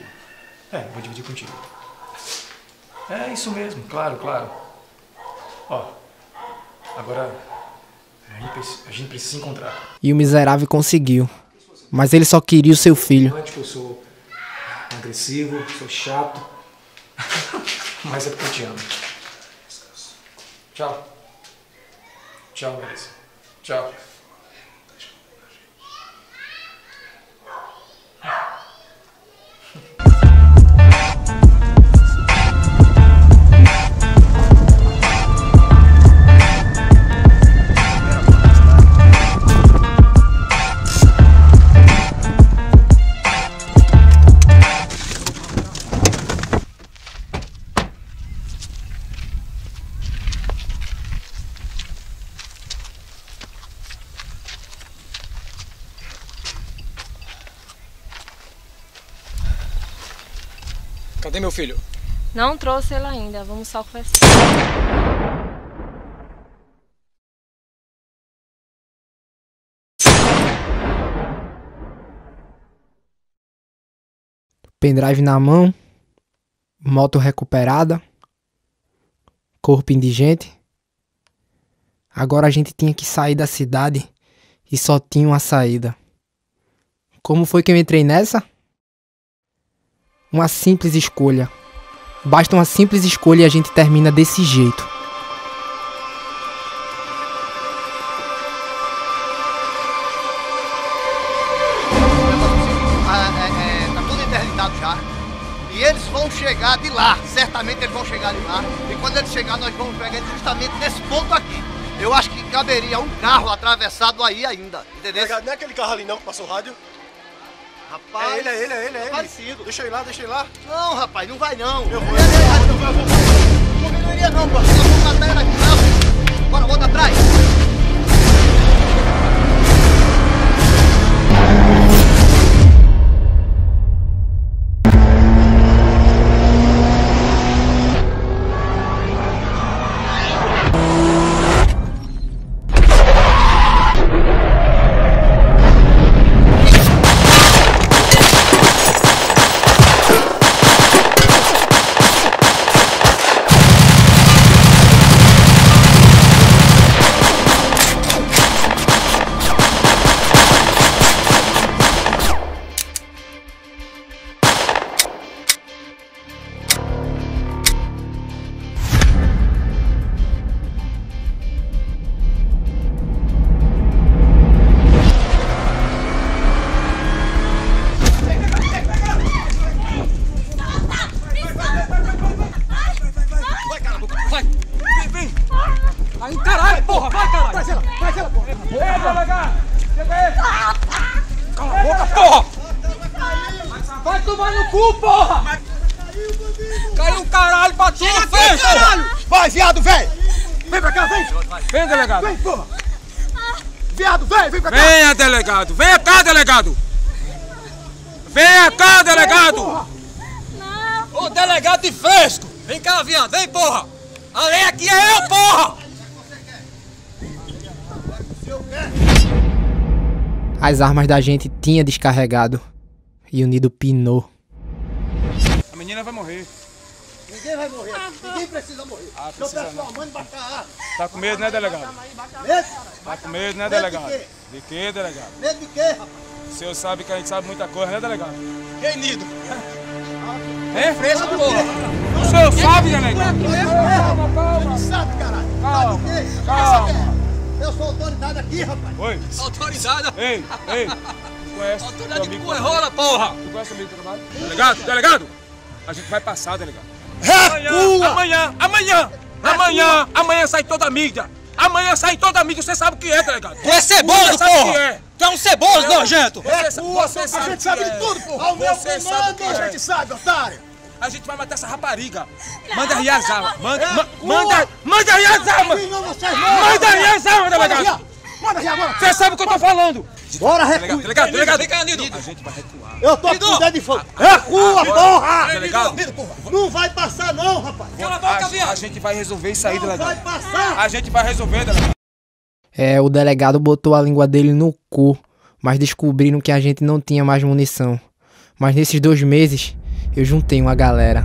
Speaker 6: É, vou dividir contigo. É isso mesmo, claro, claro. Ó, agora a gente, preci- a gente precisa se encontrar.
Speaker 1: E o miserável conseguiu. Mas ele só queria o seu filho.
Speaker 6: Romântico, eu sou agressivo, sou chato. Mas é porque eu te amo. Tchau. Tchau, Melissa. Tchau. Cadê meu filho?
Speaker 51: Não trouxe ele ainda, vamos só conversar.
Speaker 1: Pendrive na mão, moto recuperada, corpo indigente. Agora a gente tinha que sair da cidade e só tinha uma saída. Como foi que eu entrei nessa? Uma simples escolha. Basta uma simples escolha e a gente termina desse jeito.
Speaker 2: Tudo interditado já. Eles vão chegar de lá, certamente eles vão chegar de lá. E quando eles chegar, nós vamos pegar eles justamente nesse ponto aqui. Eu acho que caberia um carro atravessado aí ainda, entendeu?
Speaker 3: Não é aquele carro ali não que passou o rádio?
Speaker 2: Rapaz,
Speaker 3: É ele, é ele, é ele, é ele.
Speaker 2: Parecido.
Speaker 3: Deixa eu ir lá, deixa eu ir lá.
Speaker 2: Não, rapaz, não vai não.
Speaker 3: Eu vou.
Speaker 2: Não não iria não, pô. Eu vou matar ela aqui, não. Bora, volta
Speaker 48: delegado. Venha cá, delegado. Ô, delegado de fresco. Vem cá, viado. Vem, porra. A lei aqui é eu, porra.
Speaker 1: As armas da gente tinha descarregado. E o Nido pinou.
Speaker 48: A menina vai morrer.
Speaker 2: Ninguém vai morrer. Ninguém precisa morrer.
Speaker 48: Ah,
Speaker 2: Eu
Speaker 48: precisa
Speaker 2: peço
Speaker 48: não.
Speaker 2: a mãe baixar a arma.
Speaker 48: Tá com medo, né, delegado?
Speaker 2: Medo?
Speaker 48: Tá com medo, né,
Speaker 2: Medo de
Speaker 48: delegado?
Speaker 2: quê?
Speaker 48: De quê, delegado?
Speaker 2: Medo de quê, rapaz?
Speaker 48: O senhor sabe que a gente sabe muita coisa, né, delegado?
Speaker 3: Quem, Nido?
Speaker 48: Hein?
Speaker 3: Fresco, porra.
Speaker 48: O senhor sabe, delegado?
Speaker 2: Calma, calma. sabe, caralho.
Speaker 48: Calma,
Speaker 2: Sabe o quê?
Speaker 48: calma.
Speaker 2: Sabe o quê? Eu sou autoridade aqui, rapaz.
Speaker 48: Oi.
Speaker 3: Autorizada.
Speaker 48: Ei, ei. Tu conhece
Speaker 3: Autoridade de cu é rola, porra.
Speaker 48: Tu conhece o amigo do trabalho? Delegado, delegado. A gente vai passar, delegado.
Speaker 3: Recua.
Speaker 48: Amanhã, amanhã, amanhã, amanhã sai toda a mídia. Amanhã sai toda a mídia, você sabe o que é, delegado.
Speaker 3: Tu é ceboso,
Speaker 48: Você sabe o que
Speaker 3: porra.
Speaker 48: é.
Speaker 3: Tu é um ceboso, nojento.
Speaker 48: Você, sa-
Speaker 3: Recua,
Speaker 48: você
Speaker 3: a
Speaker 48: sabe
Speaker 3: gente
Speaker 48: que
Speaker 3: sabe
Speaker 48: é.
Speaker 3: de tudo, porra. Ao meu
Speaker 48: Você
Speaker 3: comando,
Speaker 48: que
Speaker 3: a
Speaker 48: é.
Speaker 3: gente sabe, otário.
Speaker 48: A gente vai matar essa rapariga. Manda aí as armas. Manda, ma- manda, manda aí as armas. Manda aí as armas, delegado.
Speaker 2: Manda aí agora.
Speaker 48: Você sabe o que eu tô falando.
Speaker 2: Bora,
Speaker 48: Delegado,
Speaker 2: recua.
Speaker 48: delegado, delegado.
Speaker 3: Vem cá, Nido.
Speaker 48: A gente vai recuar.
Speaker 2: Eu tô com dedo de fogo. Recua, porra!
Speaker 48: Delegado.
Speaker 2: Não vai passar não, rapaz.
Speaker 3: Cala a boca, viado.
Speaker 48: a gente vai resolver isso aí,
Speaker 2: Não vai
Speaker 48: delegado.
Speaker 2: passar.
Speaker 48: A gente vai resolver, delegado.
Speaker 1: É, o delegado botou a língua dele no cu, mas descobriram que a gente não tinha mais munição. Mas nesses dois meses, eu juntei uma galera.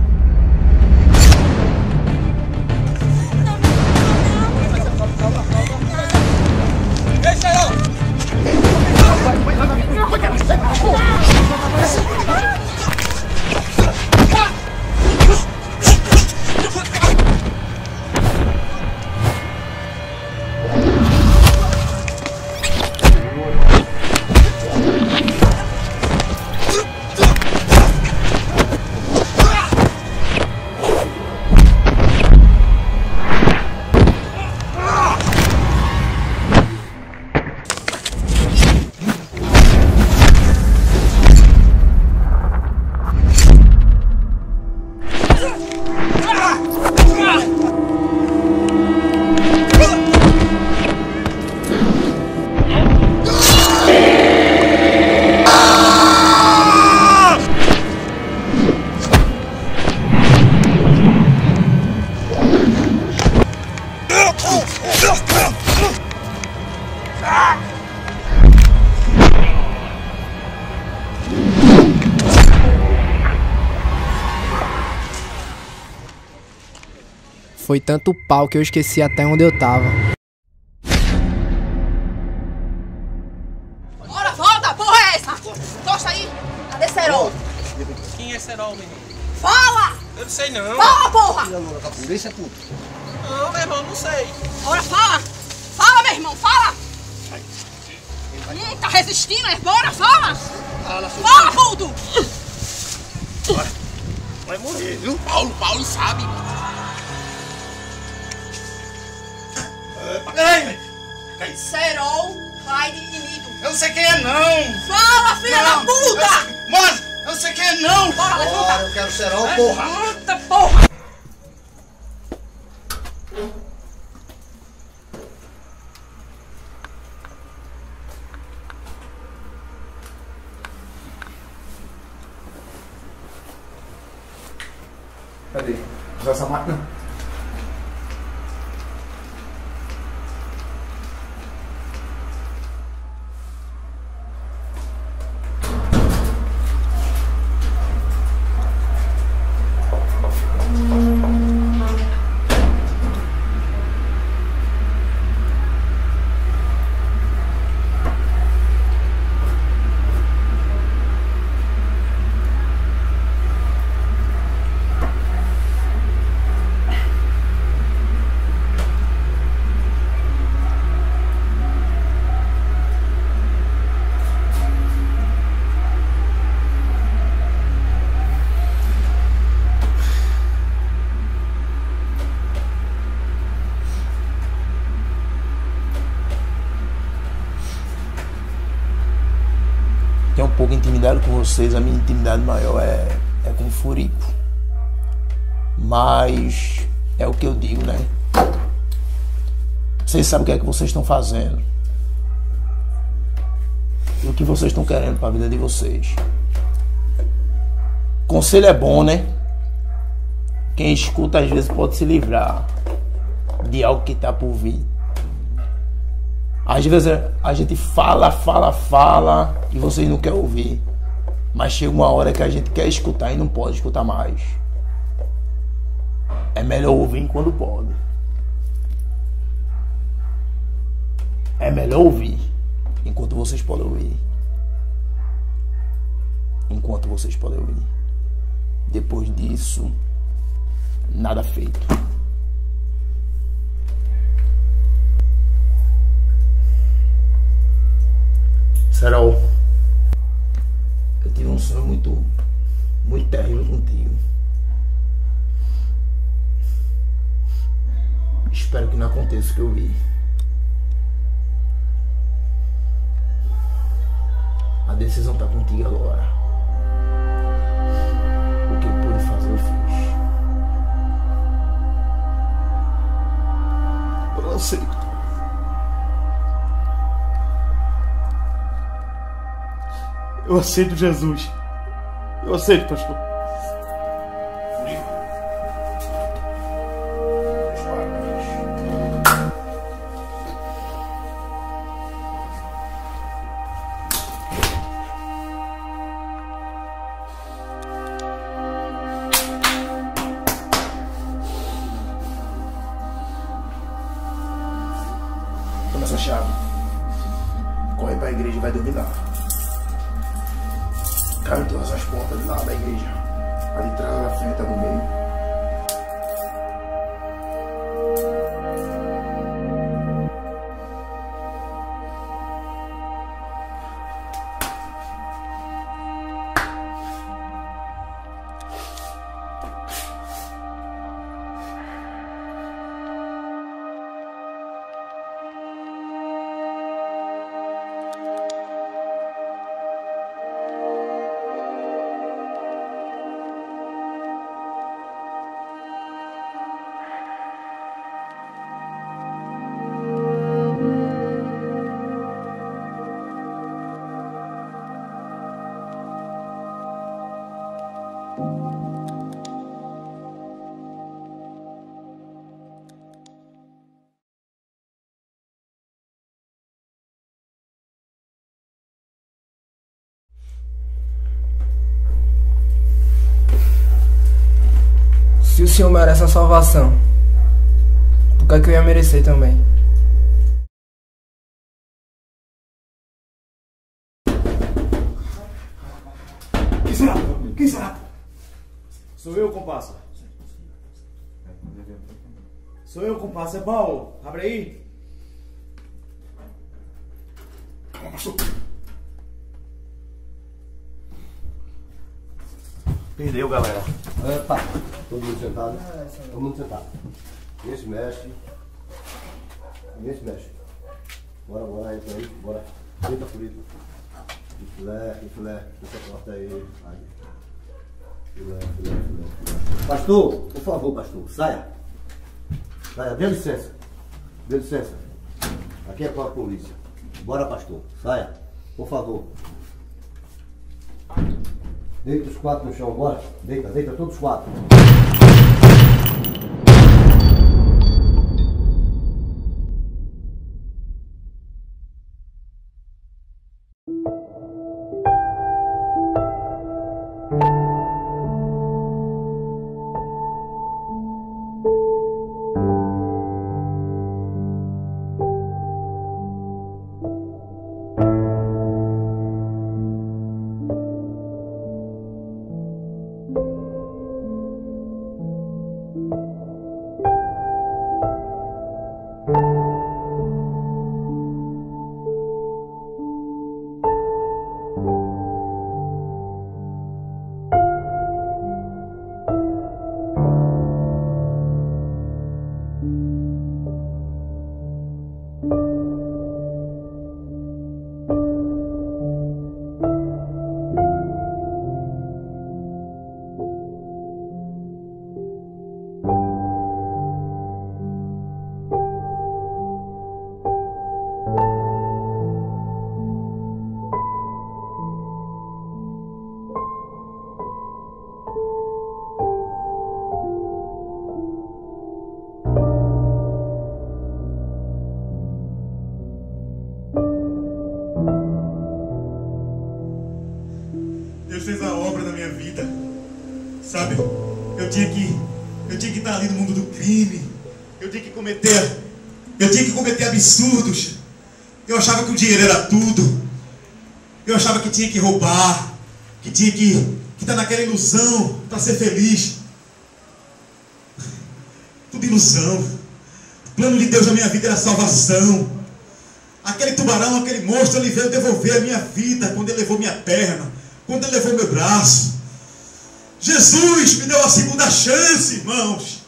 Speaker 1: Foi tanto pau que eu esqueci até onde eu tava.
Speaker 37: Vocês, a minha intimidade maior é, é com o Furico. Mas é o que eu digo, né? Vocês sabem o que é que vocês estão fazendo. E o que vocês estão querendo para a vida de vocês. Conselho é bom, né? Quem escuta às vezes pode se livrar de algo que está por vir. Às vezes a gente fala, fala, fala e vocês não querem ouvir. Mas chega uma hora que a gente quer escutar e não pode escutar mais. É melhor ouvir enquanto pode. É melhor ouvir enquanto vocês podem ouvir. Enquanto vocês podem ouvir. Depois disso, nada feito. Serol, eu tive um sonho muito, muito terrível contigo. Espero que não aconteça o que eu vi. A decisão tá contigo agora. O que eu pude fazer, eu fiz. Eu aceito.
Speaker 20: Eu aceito Jesus. Eu aceito, pastor.
Speaker 14: Merece a salvação, por que, é que eu ia merecer também?
Speaker 20: Quem será? Quem será? Sou eu, comparsa. Sou eu, comparsa. É bom. Abre aí. Calma, pastor.
Speaker 52: Perdeu, galera. Opa, todo mundo sentado. Todo mundo sentado. Esse mestre.
Speaker 2: ninguém se mexe. Bora, bora, entra aí, bora. Deita, Furico. Filé, filé, deixa a porta aí. aí. Filé, filé, filé. Pastor, por favor, pastor, saia. Saia, dê licença. Dê licença. Aqui é com a polícia. Bora, pastor, saia. Por favor. Deita os quatro no chão, bora. Deita, deita todos os quatro.
Speaker 48: Achava que o dinheiro era tudo. Eu achava que tinha que roubar. Que tinha que. estar naquela ilusão para ser feliz. Tudo ilusão. O plano de Deus na minha vida era salvação. Aquele tubarão, aquele monstro, ele veio devolver a minha vida quando ele levou minha perna, quando ele levou meu braço. Jesus me deu a segunda chance, irmãos.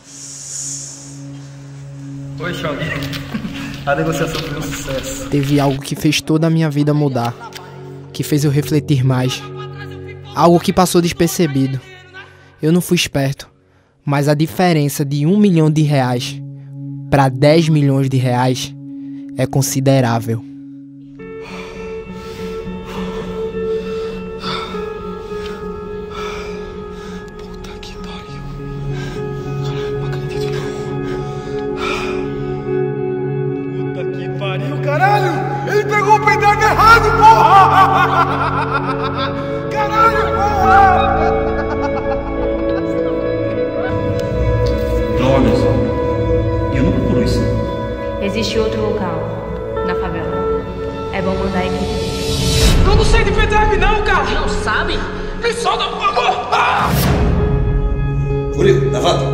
Speaker 11: Oi, Choque. A negociação foi um sucesso.
Speaker 1: Teve algo que fez toda a minha vida mudar, que fez eu refletir mais. Algo que passou despercebido. Eu não fui esperto, mas a diferença de um milhão de reais para 10 milhões de reais é considerável.
Speaker 24: Existe outro local, na favela. É bom mandar a equipe.
Speaker 20: Eu não sei de pendrive não, cara!
Speaker 43: Não sabe?
Speaker 20: Me solta, por favor! Ah!
Speaker 2: Furico, levanta.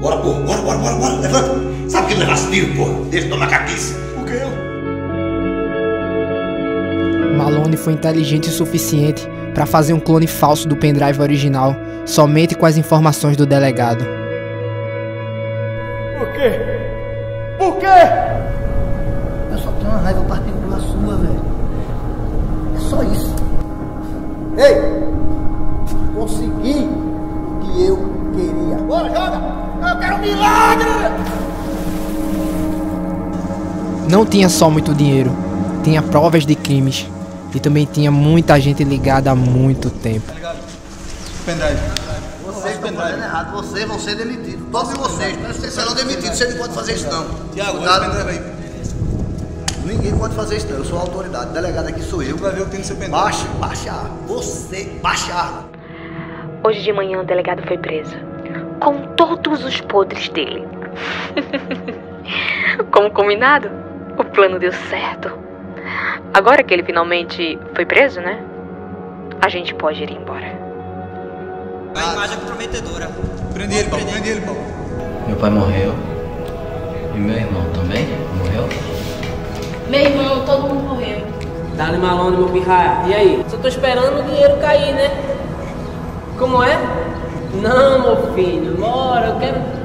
Speaker 2: Bora, porra, bora, bora, bora, bora, levanta. Sabe que não levasse tiro, porra? Deixa de tomar caquice.
Speaker 20: O que eu?
Speaker 1: Malone foi inteligente o suficiente para fazer um clone falso do pendrive original, somente com as informações do delegado. Tinha só muito dinheiro, tinha provas de crimes e também tinha muita gente ligada há muito tempo.
Speaker 48: Pendrive.
Speaker 2: Vocês estão fazendo errado. Vocês vão ser demitidos. Todos vocês. Vocês serão demitidos. Você não pode fazer isso, não.
Speaker 48: Tiago,
Speaker 2: Cuidado.
Speaker 48: olha o pendrive aí.
Speaker 2: Ninguém pode fazer isso, não. Eu sou a autoridade. Delegado aqui sou eu.
Speaker 48: Vai ver o que tem no seu pendrive.
Speaker 2: Baixa, baixa. Você, baixa.
Speaker 24: Hoje de manhã o delegado foi preso. Com todos os podres dele. Como combinado, plano deu certo. Agora que ele finalmente foi preso, né? A gente pode ir embora.
Speaker 43: A imagem é comprometedora.
Speaker 48: Prende ele, Paulo. Prende ele, Paulo.
Speaker 53: Meu pai morreu. E meu irmão também morreu.
Speaker 24: Meu irmão, todo mundo morreu.
Speaker 43: Dali Malone, meu pirraia. E aí? Só tô esperando o dinheiro cair, né? Como é? Não, meu filho. Bora, eu quero...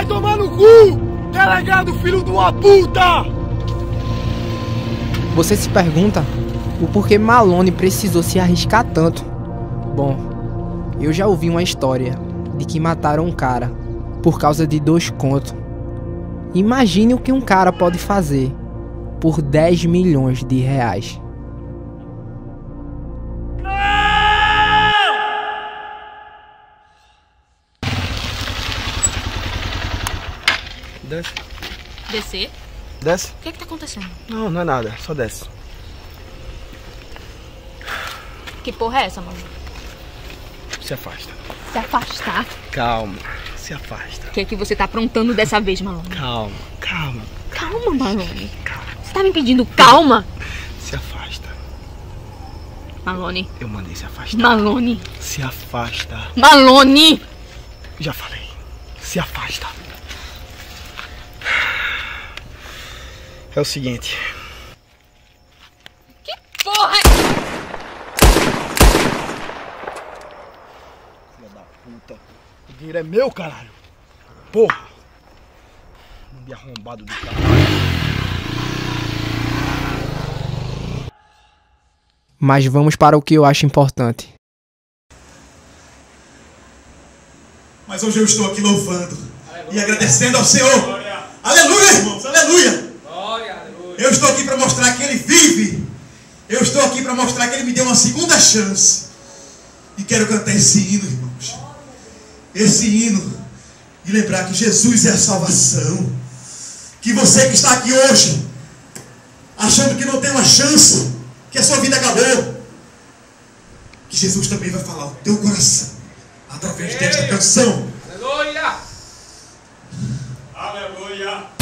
Speaker 54: Vai tomar no cu! Delegado, filho de uma puta!
Speaker 1: Você se pergunta o porquê Malone precisou se arriscar tanto? Bom, eu já ouvi uma história de que mataram um cara por causa de dois contos. Imagine o que um cara pode fazer por 10 milhões de reais.
Speaker 11: Desce.
Speaker 55: Descer?
Speaker 11: Desce?
Speaker 55: O que é que tá acontecendo?
Speaker 11: Não, não é nada. Só desce.
Speaker 55: Que porra é essa, mano?
Speaker 11: Se afasta.
Speaker 55: Se afastar?
Speaker 11: Calma. Se afasta.
Speaker 55: O que é que você tá aprontando dessa vez, Malone?
Speaker 11: Calma, calma.
Speaker 55: Calma, Malone. Você tá me pedindo calma?
Speaker 11: Se afasta.
Speaker 55: Malone.
Speaker 11: Eu mandei se afastar.
Speaker 55: Malone.
Speaker 11: Se afasta.
Speaker 55: Malone!
Speaker 11: Já falei. Se afasta. É o seguinte.
Speaker 55: Porra!
Speaker 11: Filha da puta. O dinheiro é meu, caralho. Porra. Não me arrombado do caralho.
Speaker 1: Mas vamos para o que eu acho importante.
Speaker 48: Mas hoje eu estou aqui louvando e agradecendo ao Senhor. Aleluia, irmãos, aleluia. Eu estou aqui para mostrar que Ele vive. Eu estou aqui para mostrar que Ele me deu uma segunda chance. E quero cantar esse hino, irmãos. Esse hino. E lembrar que Jesus é a salvação. Que você que está aqui hoje, achando que não tem uma chance, que a sua vida acabou, que Jesus também vai falar o teu coração através desta canção.
Speaker 54: Aleluia! Aleluia!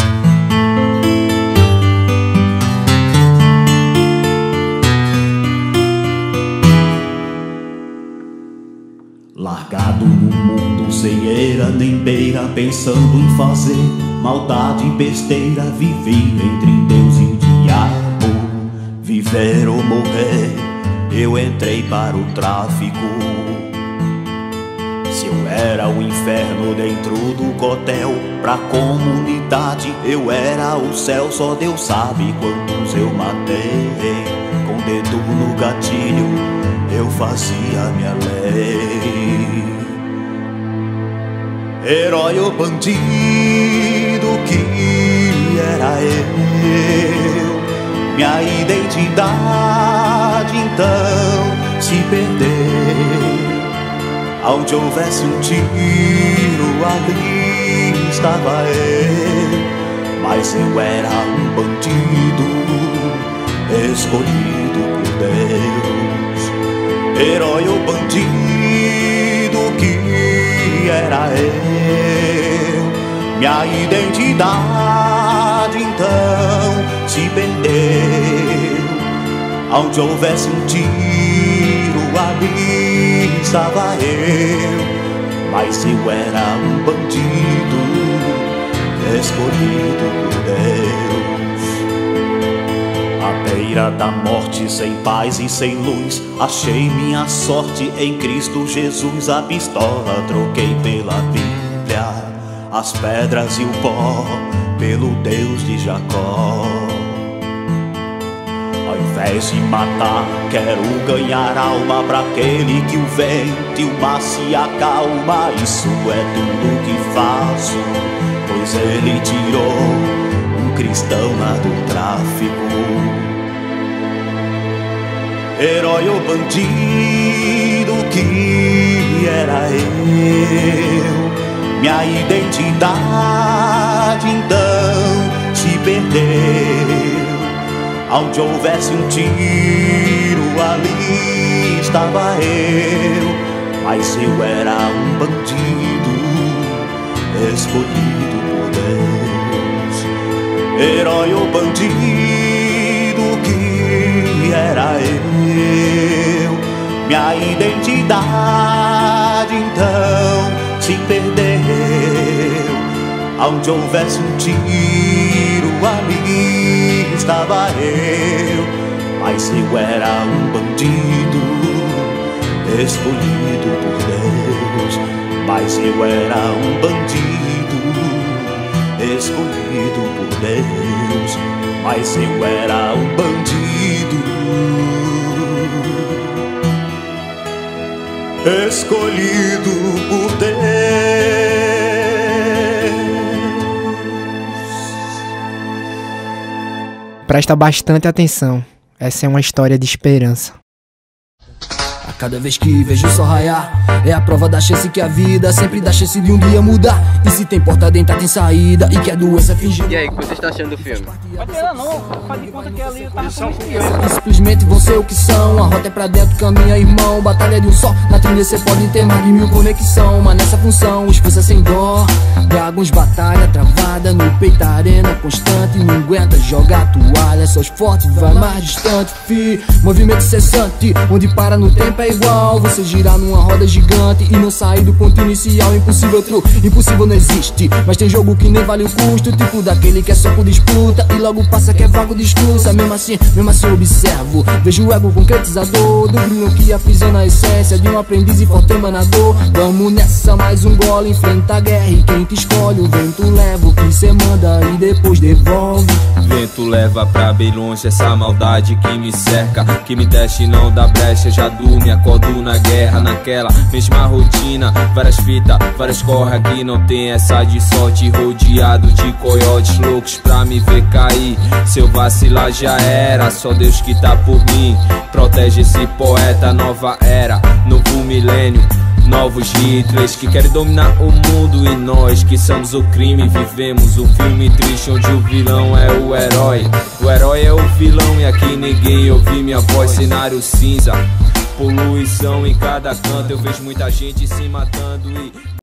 Speaker 36: Largado no mundo sem eira nem beira, pensando em fazer maldade e besteira, vivi entre Deus e o diabo. Viver ou morrer, eu entrei para o tráfico. Se eu era o inferno dentro do cotel, pra comunidade eu era o céu, só Deus sabe quantos eu matei. Com dedo no gatilho, eu fazia minha lei. Herói ou bandido que era eu, minha identidade então se perdeu. Onde houvesse um tiro, ali estava eu. Mas eu era um bandido, escolhido por Deus. Herói ou bandido que era eu. Minha identidade então se perdeu. Onde houvesse um tiro, ali estava eu. Mas eu era um bandido, escolhido por Deus. À beira da morte, sem paz e sem luz, achei minha sorte em Cristo Jesus. A pistola troquei pela Bíblia, as pedras e o pó pelo Deus de Jacó. Ao invés de matar, quero ganhar alma para aquele que o vento e o mar se acalma. Isso é tudo que faço, pois ele tirou um cristão lá do tráfico. Herói ou bandido que era eu, minha identidade então se perdeu. Onde houvesse um tiro, ali estava eu. Mas eu era um bandido, escolhido por Deus. Herói ou bandido era eu. Minha identidade então se perdeu. Onde houvesse um tiro, ali estava eu. Mas eu era um bandido, escolhido por Deus. Mas eu era um bandido, escolhido por Deus, mas eu era um bandido. Escolhido por Deus.
Speaker 1: Presta bastante atenção. Essa é uma história de esperança.
Speaker 4: Cada vez que vejo o sol raiar É a prova da chance que a vida Sempre dá chance de um dia mudar. E se tem porta dentro tem saída E que a doença fingir
Speaker 56: E aí, o que você está achando do filme?
Speaker 20: Vai ter lá não, faz de conta que ali tá
Speaker 4: que simplesmente vão ser o que são. A rota é pra dentro, caminha irmão. Batalha de um só, na trilha cê pode ter mais de mil conexão Mas nessa função, esforça sem dó. Dragões, batalha travada No peito, arena constante. Não aguenta jogar toalha Só os fortes, vai mais distante. Fi Movimento cessante, onde para no tempo é igual. Você girar numa roda gigante E não sair do ponto inicial. Impossível, true, impossível não existe. Mas tem jogo que nem vale o custo. Tipo daquele que é só por disputa E logo passa que é vago discurso Mesmo assim, mesmo assim observo. Vejo o ego concretizador Do brilho que aprisiona a essência De um aprendiz e forte emanador. Vamos nessa, mais um gole Enfrenta a guerra e quem te escolhe? O vento leva o que cê manda E depois devolve.
Speaker 57: Vento leva pra bem longe essa maldade que me cerca Que me deixa e não dá brecha Já durmo acordo na guerra Naquela mesma rotina. Várias fitas, várias corre aqui Não tem essa de sorte. Rodeado de coiotes loucos pra me ver cair. Se eu vacilar já era. Só Deus que tá por mim. Protege esse poeta, nova era. Novo milênio Novos Hitlers que querem dominar o mundo. E nós que somos o crime Vivemos um filme triste onde o vilão é o herói. O herói é o vilão e aqui ninguém ouve minha voz. Cenário cinza, poluição em cada canto. Eu vejo muita gente se matando e